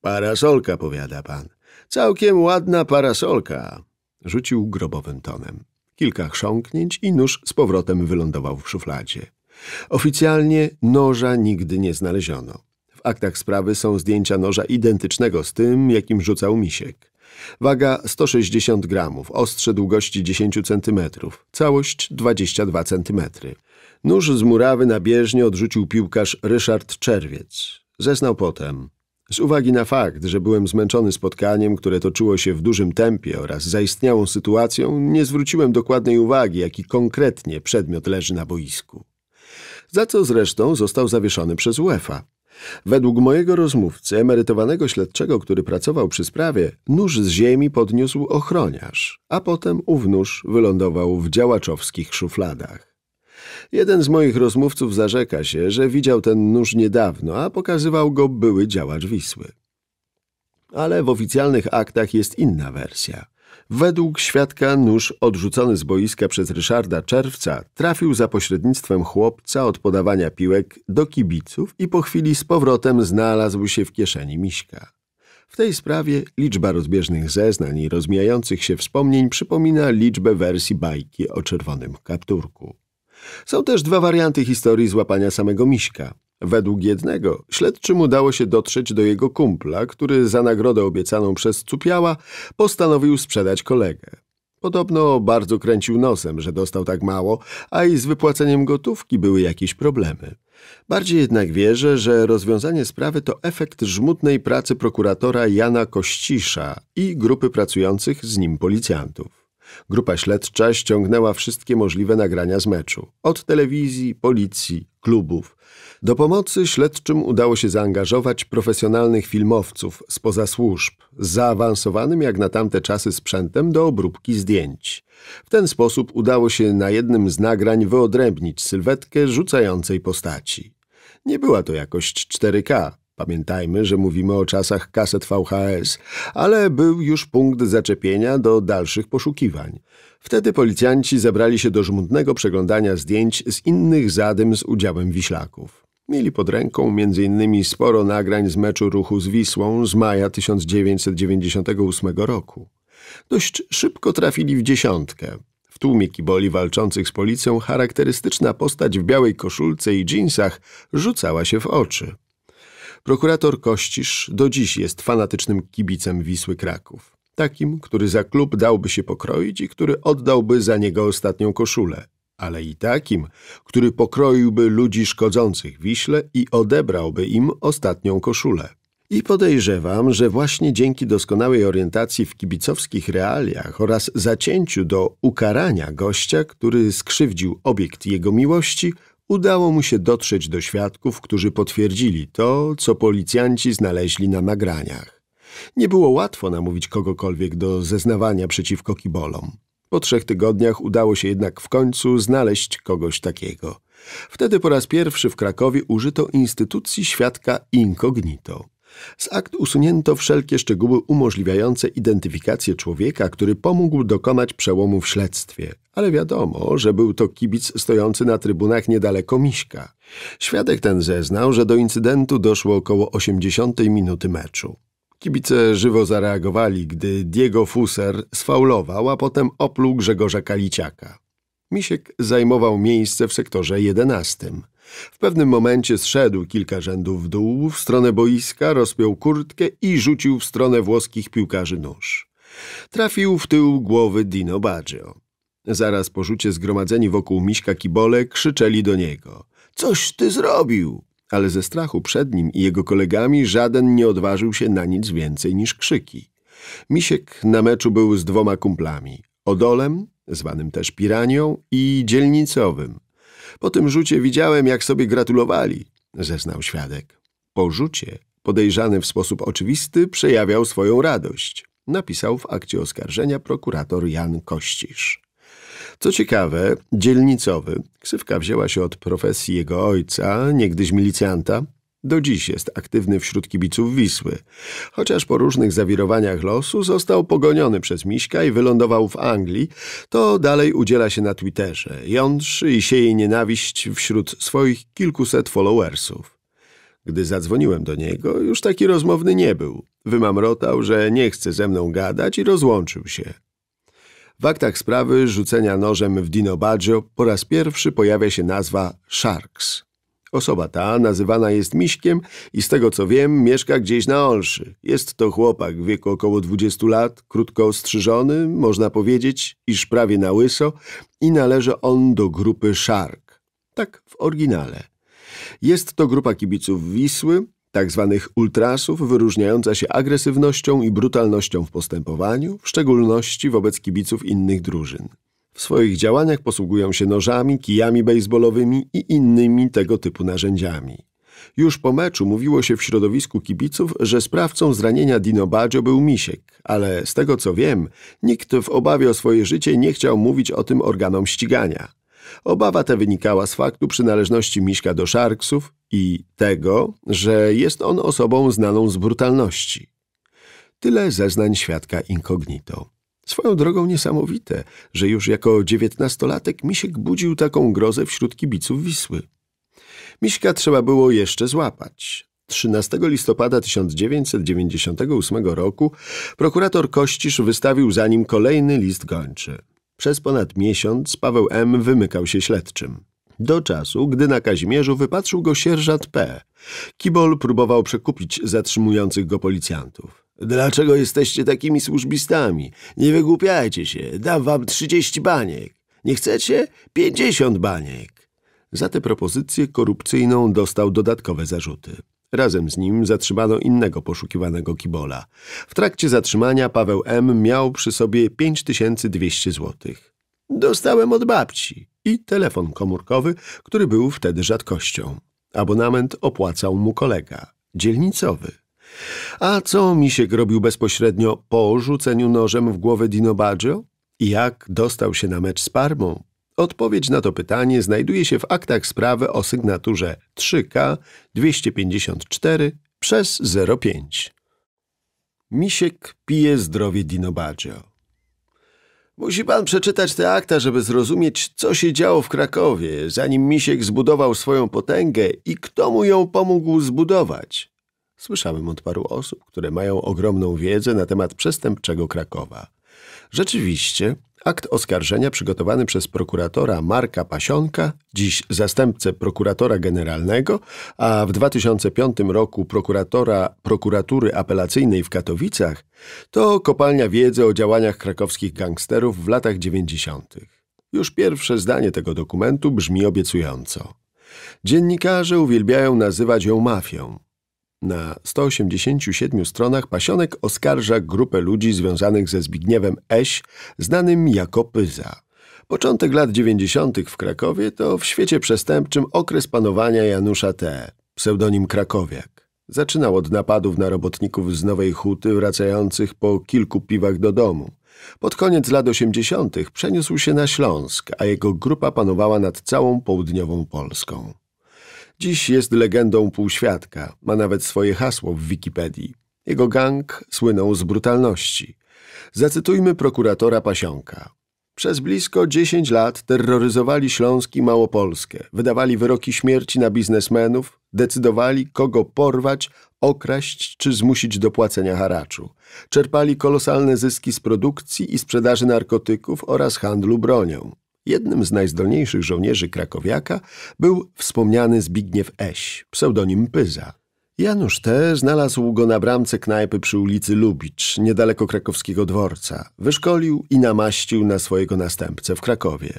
Parasolka, powiada pan. Całkiem ładna parasolka. Rzucił grobowym tonem. Kilka chrząknięć i nóż z powrotem wylądował w szufladzie. Oficjalnie noża nigdy nie znaleziono. W aktach sprawy są zdjęcia noża identycznego z tym, jakim rzucał misiek. Waga 160 gramów, ostrze długości 10 cm, całość 22 cm. Nóż z murawy na bieżnie odrzucił piłkarz Ryszard Czerwiec. Zeznał potem. Z uwagi na fakt, że byłem zmęczony spotkaniem, które toczyło się w dużym tempie oraz zaistniałą sytuacją, nie zwróciłem dokładnej uwagi, jaki konkretnie przedmiot leży na boisku. Za co zresztą został zawieszony przez UEFA. Według mojego rozmówcy, emerytowanego śledczego, który pracował przy sprawie, nóż z ziemi podniósł ochroniarz, a potem ów nóż wylądował w działaczowskich szufladach. Jeden z moich rozmówców zarzeka się, że widział ten nóż niedawno, a pokazywał go były działacz Wisły. Ale w oficjalnych aktach jest inna wersja – Według świadka nóż odrzucony z boiska przez Ryszarda Czerwca trafił za pośrednictwem chłopca od podawania piłek do kibiców i po chwili z powrotem znalazł się w kieszeni Miśka. W tej sprawie liczba rozbieżnych zeznań i rozmijających się wspomnień przypomina liczbę wersji bajki o czerwonym kapturku. Są też dwa warianty historii złapania samego Miśka. Według jednego śledczym udało się dotrzeć do jego kumpla, który za nagrodę obiecaną przez Cupiała postanowił sprzedać kolegę. Podobno bardzo kręcił nosem, że dostał tak mało, a i z wypłaceniem gotówki były jakieś problemy. Bardziej jednak wierzę, że rozwiązanie sprawy to efekt żmudnej pracy prokuratora Jana Kościsza i grupy pracujących z nim policjantów. Grupa śledcza ściągnęła wszystkie możliwe nagrania z meczu. Od telewizji, policji, klubów. Do pomocy śledczym udało się zaangażować profesjonalnych filmowców spoza służb, z zaawansowanym jak na tamte czasy sprzętem do obróbki zdjęć. W ten sposób udało się na jednym z nagrań wyodrębnić sylwetkę rzucającej postaci. Nie była to jakość 4K, Pamiętajmy, że mówimy o czasach kaset VHS, ale był już punkt zaczepienia do dalszych poszukiwań. Wtedy policjanci zebrali się do żmudnego przeglądania zdjęć z innych zadym z udziałem wiślaków. Mieli pod ręką m.in. sporo nagrań z meczu ruchu z Wisłą z maja 1998 roku. Dość szybko trafili w dziesiątkę. W tłumie kiboli walczących z policją charakterystyczna postać w białej koszulce i dżinsach rzucała się w oczy. Prokurator Kościsz do dziś jest fanatycznym kibicem Wisły Kraków. Takim, który za klub dałby się pokroić i który oddałby za niego ostatnią koszulę. Ale i takim, który pokroiłby ludzi szkodzących Wiśle i odebrałby im ostatnią koszulę. I podejrzewam, że właśnie dzięki doskonałej orientacji w kibicowskich realiach oraz zacięciu do ukarania gościa, który skrzywdził obiekt jego miłości, udało mu się dotrzeć do świadków, którzy potwierdzili to, co policjanci znaleźli na nagraniach. Nie było łatwo namówić kogokolwiek do zeznawania przeciwko kibolom. Po trzech tygodniach udało się jednak w końcu znaleźć kogoś takiego. Wtedy po raz pierwszy w Krakowie użyto instytucji świadka incognito. Z akt usunięto wszelkie szczegóły umożliwiające identyfikację człowieka, który pomógł dokonać przełomu w śledztwie. Ale wiadomo, że był to kibic stojący na trybunach niedaleko Miśka. Świadek ten zeznał, że do incydentu doszło około 80 minuty meczu. Kibice żywo zareagowali, gdy Diego Fuser sfaulował, a potem opluł Grzegorza Kaliciaka. Misiek zajmował miejsce w sektorze jedenastym. W pewnym momencie zszedł kilka rzędów w dół, w stronę boiska, rozpiął kurtkę i rzucił w stronę włoskich piłkarzy nóż. Trafił w tył głowy Dino Baggio. Zaraz po rzucie zgromadzeni wokół Miśka Kibole krzyczeli do niego. Coś ty zrobił! Ale ze strachu przed nim i jego kolegami żaden nie odważył się na nic więcej niż krzyki. Misiek na meczu był z dwoma kumplami. Odolem, zwanym też Piranią i Dzielnicowym. Po tym rzucie widziałem, jak sobie gratulowali, zeznał świadek. Po rzucie podejrzany w sposób oczywisty przejawiał swoją radość. Napisał w akcie oskarżenia prokurator Jan Kościsz. Co ciekawe, dzielnicowy, ksywka wzięła się od profesji jego ojca, niegdyś milicjanta, do dziś jest aktywny wśród kibiców Wisły. Chociaż po różnych zawirowaniach losu został pogoniony przez Miśka i wylądował w Anglii, to dalej udziela się na Twitterze, jątrzy i sieje nienawiść wśród swoich kilkuset followersów. Gdy zadzwoniłem do niego, już taki rozmowny nie był. Wymamrotał, że nie chce ze mną gadać i rozłączył się. W aktach sprawy rzucenia nożem w Dino Baggio po raz pierwszy pojawia się nazwa Sharks. Osoba ta nazywana jest Miśkiem i z tego co wiem mieszka gdzieś na Olszy. Jest to chłopak w wieku około 20 lat, krótko ostrzyżony, można powiedzieć, iż prawie na łyso i należy on do grupy Shark. Tak w oryginale. Jest to grupa kibiców Wisły, tak zwanych ultrasów, wyróżniająca się agresywnością i brutalnością w postępowaniu, w szczególności wobec kibiców innych drużyn. W swoich działaniach posługują się nożami, kijami baseballowymi i innymi tego typu narzędziami. Już po meczu mówiło się w środowisku kibiców, że sprawcą zranienia Dino Baggio był Misiek, ale z tego co wiem, nikt w obawie o swoje życie nie chciał mówić o tym organom ścigania. Obawa ta wynikała z faktu przynależności Miśka do Sharksów i tego, że jest on osobą znaną z brutalności. Tyle zeznań świadka incognito. Swoją drogą niesamowite, że już jako dziewiętnastolatek Misiek budził taką grozę wśród kibiców Wisły. Miśka trzeba było jeszcze złapać. 13 listopada 1998 roku prokurator Kościsz wystawił za nim kolejny list gończy. Przez ponad miesiąc Paweł M. wymykał się śledczym. Do czasu, gdy na Kazimierzu wypatrzył go sierżant P. Kibol próbował przekupić zatrzymujących go policjantów. Dlaczego jesteście takimi służbistami? Nie wygłupiajcie się, dam wam trzydzieści baniek. Nie chcecie? Pięćdziesiąt baniek. Za tę propozycję korupcyjną dostał dodatkowe zarzuty. Razem z nim zatrzymano innego poszukiwanego kibola. W trakcie zatrzymania Paweł M. miał przy sobie 5200 złotych. Dostałem od babci i telefon komórkowy, który był wtedy rzadkością. Abonament opłacał mu kolega, dzielnicowy. A co Misiek robił bezpośrednio po rzuceniu nożem w głowę Dino Baggio? Jak dostał się na mecz z Parmą? Odpowiedź na to pytanie znajduje się w aktach sprawy o sygnaturze 3K 254 przez 05. Misiek pije zdrowie Dino Baggio. Musi pan przeczytać te akta, żeby zrozumieć, co się działo w Krakowie, zanim Misiek zbudował swoją potęgę i kto mu ją pomógł zbudować. Słyszałem od paru osób, które mają ogromną wiedzę na temat przestępczego Krakowa. Rzeczywiście, akt oskarżenia przygotowany przez prokuratora Marka Pasionka, dziś zastępcę prokuratora generalnego, a w 2005 roku prokuratora prokuratury apelacyjnej w Katowicach, to kopalnia wiedzy o działaniach krakowskich gangsterów w latach 90. Już pierwsze zdanie tego dokumentu brzmi obiecująco. Dziennikarze uwielbiają nazywać ją mafią. Na 187 stronach Pasionek oskarża grupę ludzi związanych ze Zbigniewem Eś, znanym jako Pyza. Początek lat 90. w Krakowie to w świecie przestępczym okres panowania Janusza T., pseudonim Krakowiak. Zaczynał od napadów na robotników z Nowej Huty wracających po kilku piwach do domu. Pod koniec lat 80. przeniósł się na Śląsk, a jego grupa panowała nad całą południową Polską. Dziś jest legendą półświadka, ma nawet swoje hasło w Wikipedii. Jego gang słynął z brutalności. Zacytujmy prokuratora Pasionka. Przez blisko 10 lat terroryzowali Śląsk i Małopolskę, wydawali wyroki śmierci na biznesmenów, decydowali, kogo porwać, okraść czy zmusić do płacenia haraczu. Czerpali kolosalne zyski z produkcji i sprzedaży narkotyków oraz handlu bronią. Jednym z najzdolniejszych żołnierzy krakowiaka był wspomniany Zbigniew Eś, pseudonim Pyza. Janusz T. znalazł go na bramce knajpy przy ulicy Lubicz, niedaleko krakowskiego dworca. Wyszkolił i namaścił na swojego następcę w Krakowie.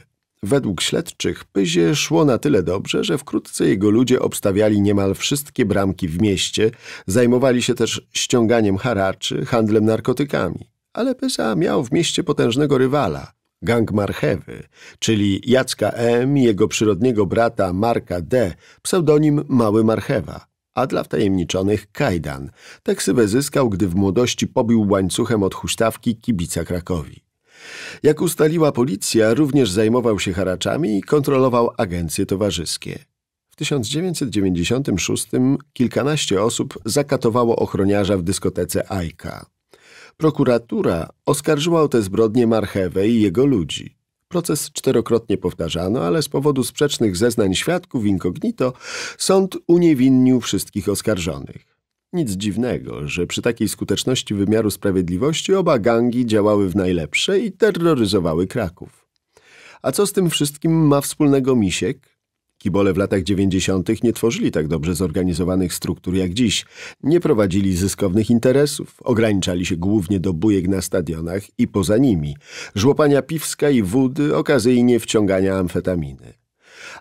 Według śledczych Pyzie szło na tyle dobrze, że wkrótce jego ludzie obstawiali niemal wszystkie bramki w mieście, zajmowali się też ściąganiem haraczy, handlem narkotykami. Ale Pyza miał w mieście potężnego rywala – gang Marchewy, czyli Jacka M. i jego przyrodniego brata Marka D., pseudonim Mały Marchewa, a dla wtajemniczonych Kajdan. Tę ksywę zyskał, gdy w młodości pobił łańcuchem od huśtawki kibica Krakowi. Jak ustaliła policja, również zajmował się haraczami i kontrolował agencje towarzyskie. W 1996 kilkanaście osób zakatowało ochroniarza w dyskotece Ajka. Prokuratura oskarżyła o te zbrodnie Marchewę i jego ludzi. Proces czterokrotnie powtarzano, ale z powodu sprzecznych zeznań świadków incognito sąd uniewinnił wszystkich oskarżonych. Nic dziwnego, że przy takiej skuteczności wymiaru sprawiedliwości oba gangi działały w najlepsze i terroryzowały Kraków. A co z tym wszystkim ma wspólnego Misiek? Kibole w latach 90. nie tworzyli tak dobrze zorganizowanych struktur jak dziś. Nie prowadzili zyskownych interesów, ograniczali się głównie do bujek na stadionach i poza nimi, żłopania piwska i wódy, okazyjnie wciągania amfetaminy.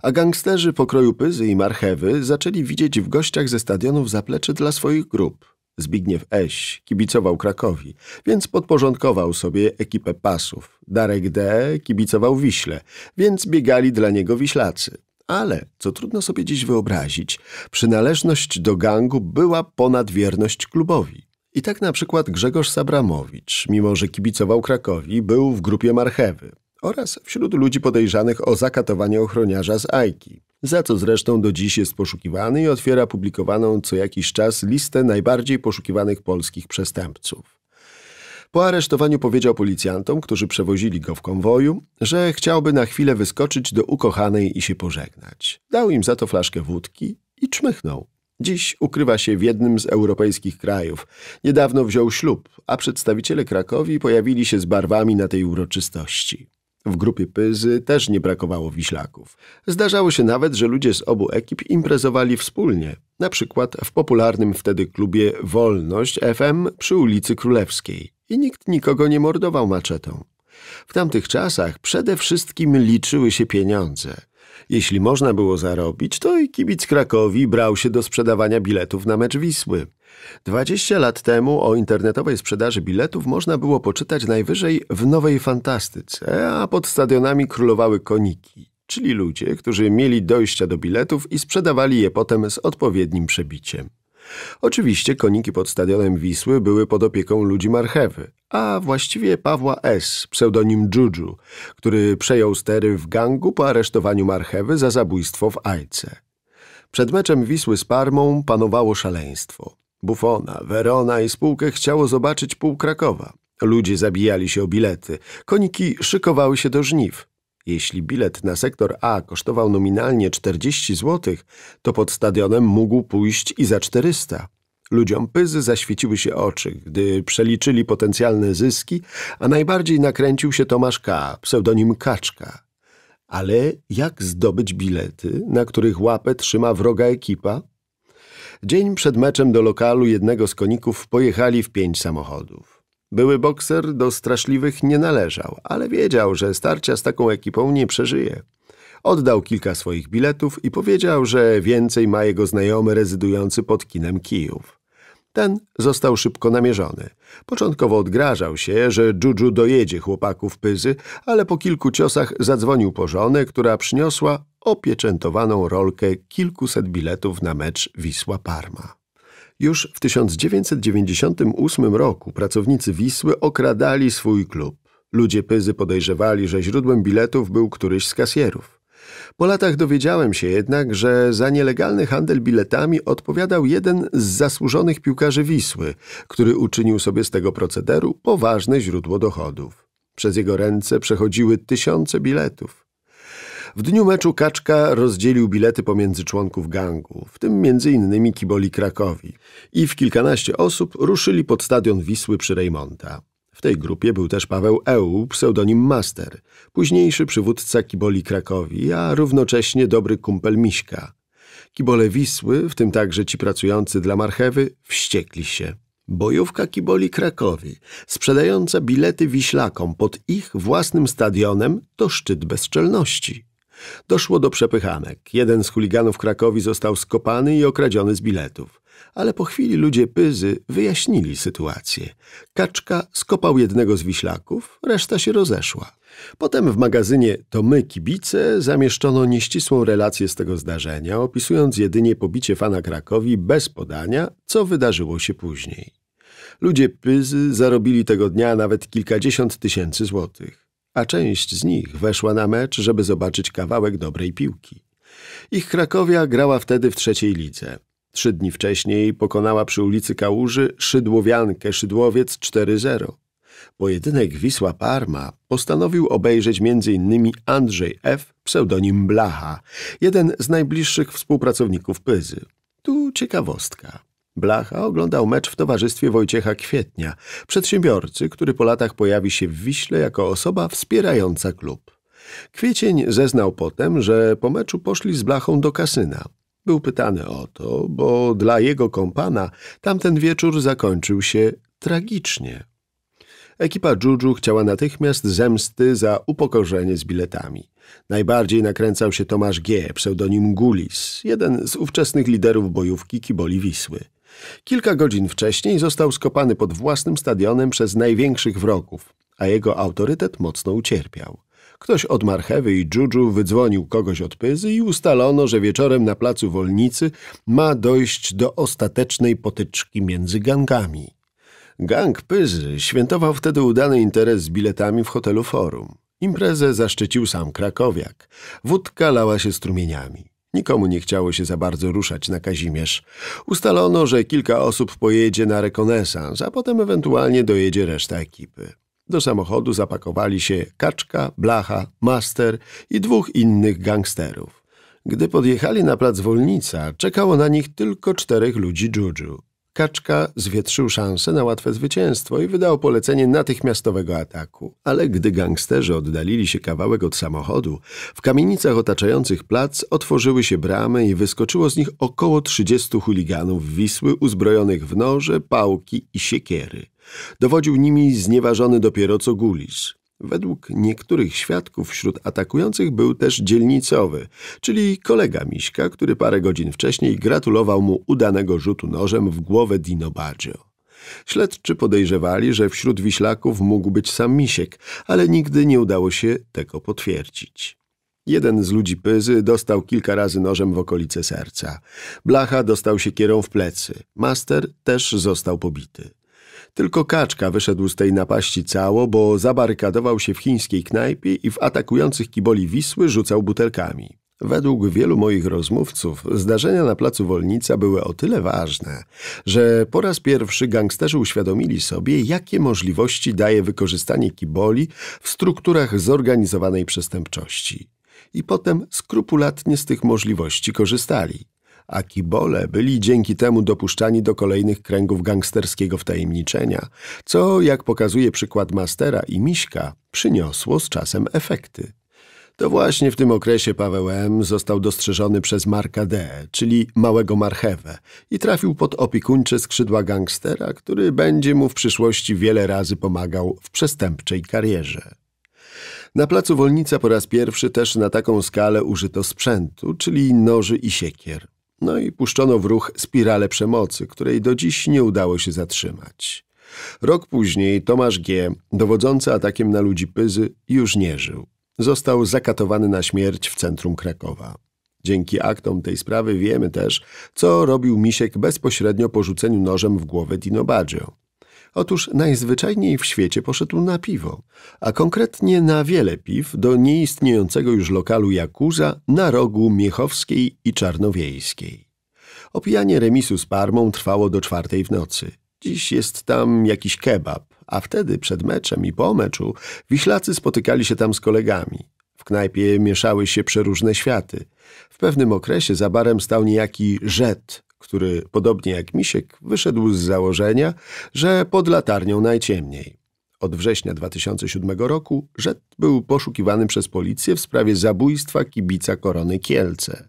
A gangsterzy pokroju Pyzy i Marchewy zaczęli widzieć w gościach ze stadionów zaplecze dla swoich grup. Zbigniew Eś kibicował Krakowi, więc podporządkował sobie ekipę pasów. Darek D. kibicował Wiśle, więc biegali dla niego Wiślacy. Ale, co trudno sobie dziś wyobrazić, przynależność do gangu była ponad wierność klubowi. I tak na przykład Grzegorz Sabramowicz, mimo że kibicował Krakowi, był w grupie Marchewy oraz wśród ludzi podejrzanych o zakatowanie ochroniarza z Ajki, za co zresztą do dziś jest poszukiwany i otwiera publikowaną co jakiś czas listę najbardziej poszukiwanych polskich przestępców. Po aresztowaniu powiedział policjantom, którzy przewozili go w konwoju, że chciałby na chwilę wyskoczyć do ukochanej i się pożegnać. Dał im za to flaszkę wódki i czmychnął. Dziś ukrywa się w jednym z europejskich krajów. Niedawno wziął ślub, a przedstawiciele Krakowi pojawili się z barwami na tej uroczystości. W grupie Pyzy też nie brakowało wiślaków. Zdarzało się nawet, że ludzie z obu ekip imprezowali wspólnie, na przykład w popularnym wtedy klubie Wolność FM przy ulicy Królewskiej i nikt nikogo nie mordował maczetą. W tamtych czasach przede wszystkim liczyły się pieniądze. Jeśli można było zarobić, to i kibic Krakowi brał się do sprzedawania biletów na mecz Wisły. 20 lat temu o internetowej sprzedaży biletów można było poczytać najwyżej w Nowej Fantastyce, a pod stadionami królowały koniki, czyli ludzie, którzy mieli dojścia do biletów i sprzedawali je potem z odpowiednim przebiciem. Oczywiście koniki pod stadionem Wisły były pod opieką ludzi marchewy, a właściwie Pawła S., pseudonim Juju, który przejął stery w gangu po aresztowaniu marchewy za zabójstwo w Ajce. Przed meczem Wisły z Parmą panowało szaleństwo. Bufona, Verona i spółkę chciało zobaczyć pół Krakowa. Ludzie zabijali się o bilety. Koniki szykowały się do żniw. Jeśli bilet na sektor A kosztował nominalnie 40 zł, to pod stadionem mógł pójść i za 400. Ludziom pyzy zaświeciły się oczy, gdy przeliczyli potencjalne zyski, a najbardziej nakręcił się Tomasz K., pseudonim Kaczka. Ale jak zdobyć bilety, na których łapę trzyma wroga ekipa? Dzień przed meczem do lokalu jednego z koników pojechali w pięć samochodów. Były bokser do straszliwych nie należał, ale wiedział, że starcia z taką ekipą nie przeżyje. Oddał kilka swoich biletów i powiedział, że więcej ma jego znajomy rezydujący pod kinem Kijów. Ten został szybko namierzony. Początkowo odgrażał się, że Juju dojedzie chłopaków Pyzy, ale po kilku ciosach zadzwonił po żonę, która przyniosła opieczętowaną rolkę kilkuset biletów na mecz Wisła-Parma. Już w 1998 roku pracownicy Wisły okradali swój klub. Ludzie Pyzy podejrzewali, że źródłem biletów był któryś z kasjerów. Po latach dowiedziałem się jednak, że za nielegalny handel biletami odpowiadał jeden z zasłużonych piłkarzy Wisły, który uczynił sobie z tego procederu poważne źródło dochodów. Przez jego ręce przechodziły tysiące biletów. W dniu meczu Kaczka rozdzielił bilety pomiędzy członków gangu, w tym innymi kiboli Krakowi. I w kilkanaście osób ruszyli pod stadion Wisły przy Rejmonta. W tej grupie był też Paweł Eł, pseudonim Master, późniejszy przywódca kiboli Krakowi, a równocześnie dobry kumpel Miśka. Kibole Wisły, w tym także ci pracujący dla marchewy, wściekli się. Bojówka kiboli Krakowi, sprzedająca bilety wiślakom pod ich własnym stadionem, to szczyt bezczelności. Doszło do przepychanek. Jeden z chuliganów Krakowi został skopany i okradziony z biletów. Ale po chwili ludzie Pyzy wyjaśnili sytuację. Kaczka skopał jednego z wiślaków, reszta się rozeszła. Potem w magazynie To my kibice zamieszczono nieścisłą relację z tego zdarzenia, opisując jedynie pobicie fana Krakowi bez podania, co wydarzyło się później. Ludzie Pyzy zarobili tego dnia nawet kilkadziesiąt tysięcy złotych a część z nich weszła na mecz, żeby zobaczyć kawałek dobrej piłki. Ich Krakowia grała wtedy w trzeciej lidze. Trzy dni wcześniej pokonała przy ulicy Kałuży Szydłowiankę Szydłowiec 4-0. Pojedynek Wisła-Parma postanowił obejrzeć m.in. Andrzej F., pseudonim Blacha, jeden z najbliższych współpracowników Pyzy. Tu ciekawostka. Blacha oglądał mecz w towarzystwie Wojciecha Kwietnia, przedsiębiorcy, który po latach pojawi się w Wiśle jako osoba wspierająca klub. Kwiecień zeznał potem, że po meczu poszli z Blachą do kasyna. Był pytany o to, bo dla jego kompana tamten wieczór zakończył się tragicznie. Ekipa Juju chciała natychmiast zemsty za upokorzenie z biletami. Najbardziej nakręcał się Tomasz G., pseudonim Gulis, jeden z ówczesnych liderów bojówki Kiboli Wisły. Kilka godzin wcześniej został skopany pod własnym stadionem przez największych wrogów, a jego autorytet mocno ucierpiał. Ktoś od marchewy i dżudżu wydzwonił kogoś od pyzy i ustalono, że wieczorem na placu Wolnicy ma dojść do ostatecznej potyczki między gangami. Gang Pyzy świętował wtedy udany interes z biletami w hotelu Forum. Imprezę zaszczycił sam Krakowiak. Wódka lała się strumieniami. Nikomu nie chciało się za bardzo ruszać na Kazimierz. Ustalono, że kilka osób pojedzie na rekonesans, a potem ewentualnie dojedzie reszta ekipy. Do samochodu zapakowali się Kaczka, Blacha, Master i dwóch innych gangsterów. Gdy podjechali na plac Wolnica, czekało na nich tylko czterech ludzi Juju. Kaczka zwietrzył szansę na łatwe zwycięstwo i wydał polecenie natychmiastowego ataku. Ale gdy gangsterzy oddalili się kawałek od samochodu, w kamienicach otaczających plac otworzyły się bramy i wyskoczyło z nich około 30 chuliganów Wisły uzbrojonych w noże, pałki i siekiery. Dowodził nimi znieważony dopiero co Gulisz. Według niektórych świadków wśród atakujących był też dzielnicowy, czyli kolega Miśka, który parę godzin wcześniej gratulował mu udanego rzutu nożem w głowę Dino Baggio. Śledczy podejrzewali, że wśród wiślaków mógł być sam Misiek, ale nigdy nie udało się tego potwierdzić. Jeden z ludzi Pyzy dostał kilka razy nożem w okolice serca. Blacha dostał się kierą w plecy. Master też został pobity. Tylko Kaczka wyszedł z tej napaści cało, bo zabarykadował się w chińskiej knajpie i w atakujących kiboli Wisły rzucał butelkami. Według wielu moich rozmówców zdarzenia na placu Wolnica były o tyle ważne, że po raz pierwszy gangsterzy uświadomili sobie, jakie możliwości daje wykorzystanie kiboli w strukturach zorganizowanej przestępczości. I potem skrupulatnie z tych możliwości korzystali a kibole byli dzięki temu dopuszczani do kolejnych kręgów gangsterskiego wtajemniczenia, co, jak pokazuje przykład Mastera i Miśka, przyniosło z czasem efekty. To właśnie w tym okresie Paweł M. został dostrzeżony przez Marka D., czyli małego marchewę i trafił pod opiekuńcze skrzydła gangstera, który będzie mu w przyszłości wiele razy pomagał w przestępczej karierze. Na placu Wolnica po raz pierwszy też na taką skalę użyto sprzętu, czyli noży i siekier. No i puszczono w ruch spiralę przemocy, której do dziś nie udało się zatrzymać. Rok później Tomasz G., dowodzący atakiem na ludzi Pyzy, już nie żył. Został zakatowany na śmierć w centrum Krakowa. Dzięki aktom tej sprawy wiemy też, co robił Misiek bezpośrednio po rzuceniu nożem w głowę Dino Baggio. Otóż najzwyczajniej w świecie poszedł na piwo, a konkretnie na wiele piw do nieistniejącego już lokalu Jakuza na rogu Miechowskiej i Czarnowiejskiej. Opijanie remisu z Parmą trwało do czwartej w nocy. Dziś jest tam jakiś kebab, a wtedy przed meczem i po meczu wiślacy spotykali się tam z kolegami. W knajpie mieszały się przeróżne światy. W pewnym okresie za barem stał niejaki Żet, który, podobnie jak Misiek, wyszedł z założenia, że pod latarnią najciemniej. Od września 2007 roku Żet był poszukiwany przez policję w sprawie zabójstwa kibica Korony Kielce.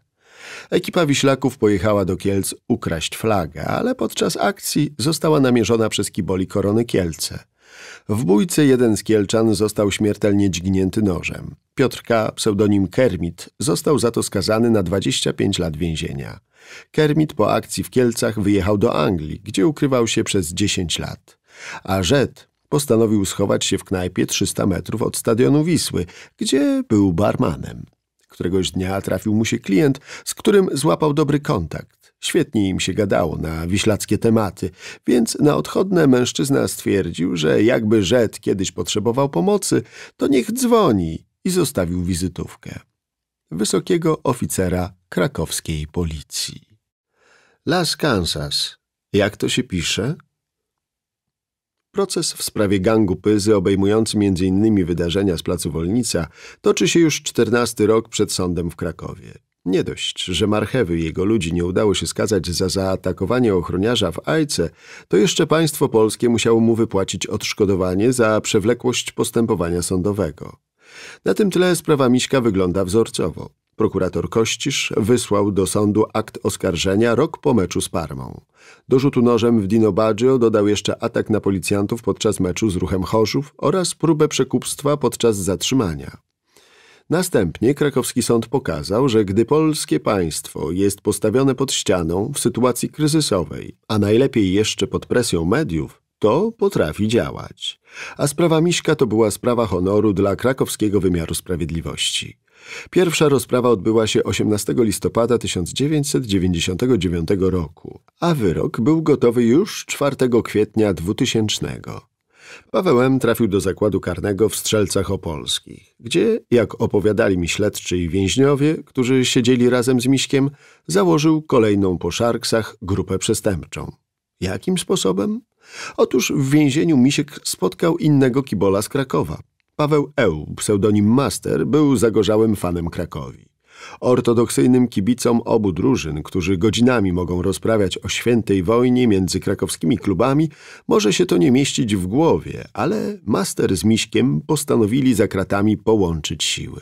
Ekipa Wiślaków pojechała do Kielc ukraść flagę, ale podczas akcji została namierzona przez kiboli Korony Kielce. W bójce jeden z Kielczan został śmiertelnie dźgnięty nożem. Piotr K., pseudonim Kermit, został za to skazany na 25 lat więzienia. Kermit po akcji w Kielcach wyjechał do Anglii, gdzie ukrywał się przez 10 lat. A Żed postanowił schować się w knajpie 300 metrów od stadionu Wisły, gdzie był barmanem. Któregoś dnia trafił mu się klient, z którym złapał dobry kontakt. Świetnie im się gadało na wiślackie tematy, więc na odchodne mężczyzna stwierdził, że jakby Żed kiedyś potrzebował pomocy, to niech dzwoni i zostawił wizytówkę. Wysokiego oficera krakowskiej policji. Las Kansas. Jak to się pisze? Proces w sprawie gangu Pyzy, obejmujący m.in. wydarzenia z Placu Wolnica, toczy się już czternasty rok przed sądem w Krakowie. Nie dość, że Marchewy i jego ludzi nie udało się skazać za zaatakowanie ochroniarza w Ajce, to jeszcze państwo polskie musiało mu wypłacić odszkodowanie za przewlekłość postępowania sądowego. Na tym tle sprawa Miśka wygląda wzorcowo. Prokurator Kościsz wysłał do sądu akt oskarżenia rok po meczu z Parmą. Do rzutu nożem w Dino Baggio dodał jeszcze atak na policjantów podczas meczu z ruchem Chorzów oraz próbę przekupstwa podczas zatrzymania. Następnie krakowski sąd pokazał, że gdy polskie państwo jest postawione pod ścianą w sytuacji kryzysowej, a najlepiej jeszcze pod presją mediów, to potrafi działać. A sprawa Miśka to była sprawa honoru dla krakowskiego wymiaru sprawiedliwości. Pierwsza rozprawa odbyła się 18 listopada 1999 roku, a wyrok był gotowy już 4 kwietnia 2000. Paweł M. trafił do zakładu karnego w Strzelcach Opolskich, gdzie, jak opowiadali mi śledczy i więźniowie, którzy siedzieli razem z Miśkiem, założył kolejną po Szarksach grupę przestępczą. Jakim sposobem? Otóż w więzieniu Misiek spotkał innego kibola z Krakowa, Paweł Eł, pseudonim Master, był zagorzałym fanem Krakowi. Ortodoksyjnym kibicom obu drużyn, którzy godzinami mogą rozprawiać o świętej wojnie między krakowskimi klubami, może się to nie mieścić w głowie, ale master z Miśkiem postanowili za kratami połączyć siły.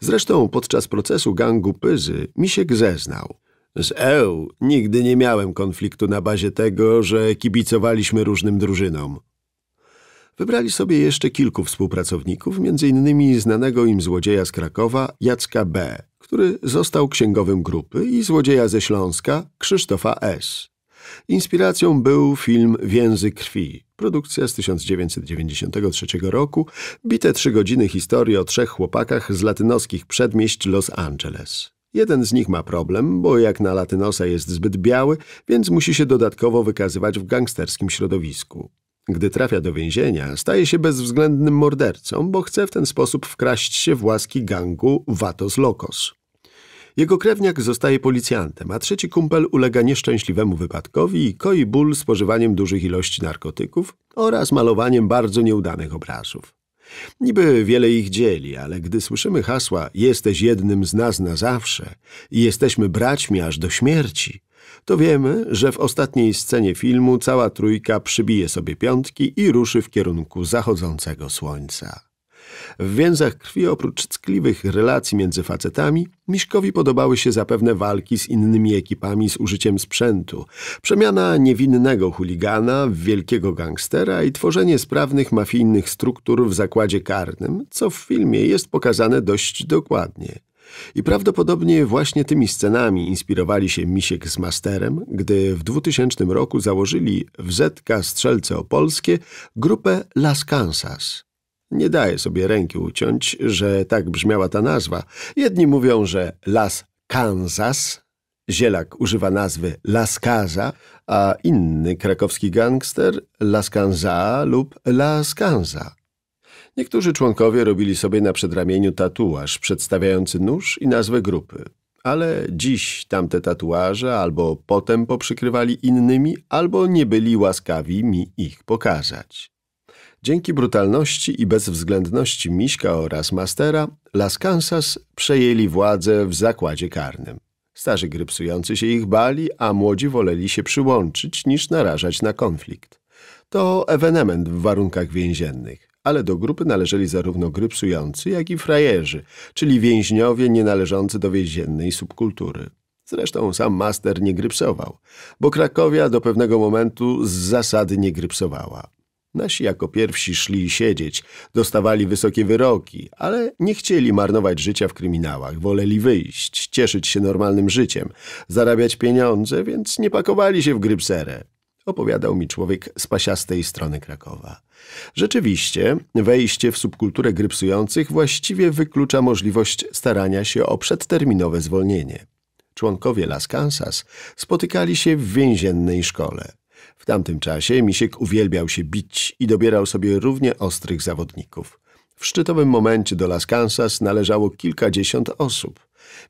Zresztą podczas procesu gangu Pyzy Misiek zeznał. Z Eł nigdy nie miałem konfliktu na bazie tego, że kibicowaliśmy różnym drużynom. Wybrali sobie jeszcze kilku współpracowników, m.in. znanego im złodzieja z Krakowa Jacka B., który został księgowym grupy i złodzieja ze Śląska Krzysztofa S. Inspiracją był film Więzy krwi, produkcja z 1993 roku, bite trzy godziny historii o trzech chłopakach z latynoskich przedmieść Los Angeles. Jeden z nich ma problem, bo jak na latynosa jest zbyt biały, więc musi się dodatkowo wykazywać w gangsterskim środowisku. Gdy trafia do więzienia, staje się bezwzględnym mordercą, bo chce w ten sposób wkraść się w łaski gangu Vatos Locos. Jego krewniak zostaje policjantem, a trzeci kumpel ulega nieszczęśliwemu wypadkowi i koi ból spożywaniem dużych ilości narkotyków oraz malowaniem bardzo nieudanych obrazów. Niby wiele ich dzieli, ale gdy słyszymy hasła jesteś jednym z nas na zawsze i jesteśmy braćmi aż do śmierci, to wiemy, że w ostatniej scenie filmu cała trójka przybije sobie piątki i ruszy w kierunku zachodzącego słońca. W więzach krwi oprócz ckliwych relacji między facetami, Miszkowi podobały się zapewne walki z innymi ekipami z użyciem sprzętu, przemiana niewinnego chuligana w wielkiego gangstera i tworzenie sprawnych mafijnych struktur w zakładzie karnym, co w filmie jest pokazane dość dokładnie. I prawdopodobnie właśnie tymi scenami inspirowali się Misiek z Masterem, gdy w 2000 roku założyli w ZK Strzelce Opolskie grupę Las Kansas. Nie daje sobie ręki uciąć, że tak brzmiała ta nazwa. Jedni mówią, że Las Kansas, Zielak używa nazwy Las Casa, a inny krakowski gangster Las Kanza lub Las Kanza. Niektórzy członkowie robili sobie na przedramieniu tatuaż przedstawiający nóż i nazwę grupy. Ale dziś tamte tatuaże albo potem poprzykrywali innymi, albo nie byli łaskawi mi ich pokazać. Dzięki brutalności i bezwzględności Miśka oraz Mastera, Las Kansas przejęli władzę w zakładzie karnym. Starzy grypsujący się ich bali, a młodzi woleli się przyłączyć niż narażać na konflikt. To ewenement w warunkach więziennych ale do grupy należeli zarówno grypsujący, jak i frajerzy, czyli więźniowie nienależący do więziennej subkultury. Zresztą sam master nie grypsował, bo Krakowia do pewnego momentu z zasady nie grypsowała. Nasi jako pierwsi szli siedzieć, dostawali wysokie wyroki, ale nie chcieli marnować życia w kryminałach, woleli wyjść, cieszyć się normalnym życiem, zarabiać pieniądze, więc nie pakowali się w grypserę opowiadał mi człowiek z pasiastej strony Krakowa. Rzeczywiście, wejście w subkulturę grypsujących właściwie wyklucza możliwość starania się o przedterminowe zwolnienie. Członkowie Las Kansas spotykali się w więziennej szkole. W tamtym czasie Misiek uwielbiał się bić i dobierał sobie równie ostrych zawodników. W szczytowym momencie do Las Kansas należało kilkadziesiąt osób.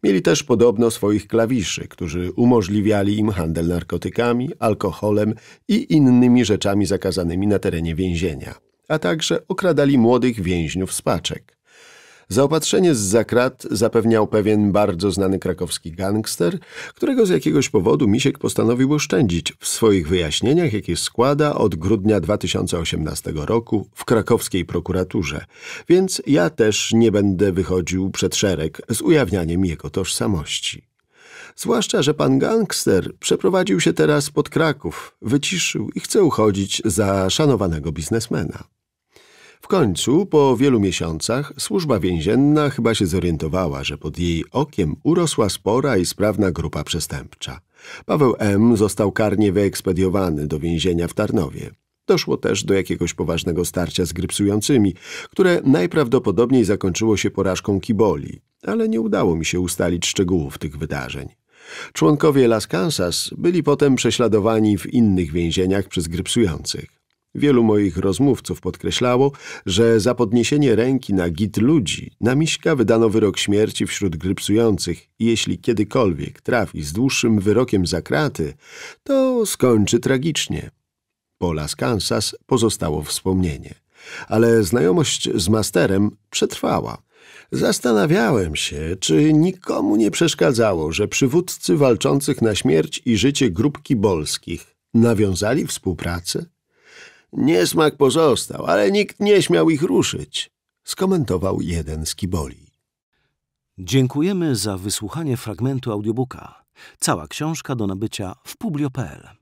Mieli też podobno swoich klawiszy, którzy umożliwiali im handel narkotykami, alkoholem i innymi rzeczami zakazanymi na terenie więzienia, a także okradali młodych więźniów z paczek. Zaopatrzenie z zakrat zapewniał pewien bardzo znany krakowski gangster, którego z jakiegoś powodu Misiek postanowił oszczędzić w swoich wyjaśnieniach, jakie składa od grudnia 2018 roku w krakowskiej prokuraturze, więc ja też nie będę wychodził przed szereg z ujawnianiem jego tożsamości. Zwłaszcza, że pan gangster przeprowadził się teraz pod Kraków, wyciszył i chce uchodzić za szanowanego biznesmena. W końcu, po wielu miesiącach, służba więzienna chyba się zorientowała, że pod jej okiem urosła spora i sprawna grupa przestępcza. Paweł M. został karnie wyekspediowany do więzienia w Tarnowie. Doszło też do jakiegoś poważnego starcia z grypsującymi, które najprawdopodobniej zakończyło się porażką kiboli, ale nie udało mi się ustalić szczegółów tych wydarzeń. Członkowie Las Kansas byli potem prześladowani w innych więzieniach przez grypsujących. Wielu moich rozmówców podkreślało, że za podniesienie ręki na git ludzi na Miśka wydano wyrok śmierci wśród grypsujących i jeśli kiedykolwiek trafi z dłuższym wyrokiem za kraty, to skończy tragicznie. Pola z Kansas pozostało wspomnienie, ale znajomość z masterem przetrwała. Zastanawiałem się, czy nikomu nie przeszkadzało, że przywódcy walczących na śmierć i życie grup kibolskich nawiązali współpracę. Niesmak pozostał, ale nikt nie śmiał ich ruszyć, skomentował jeden z kiboli. Dziękujemy za wysłuchanie fragmentu audiobooka. Cała książka do nabycia w publio.pl.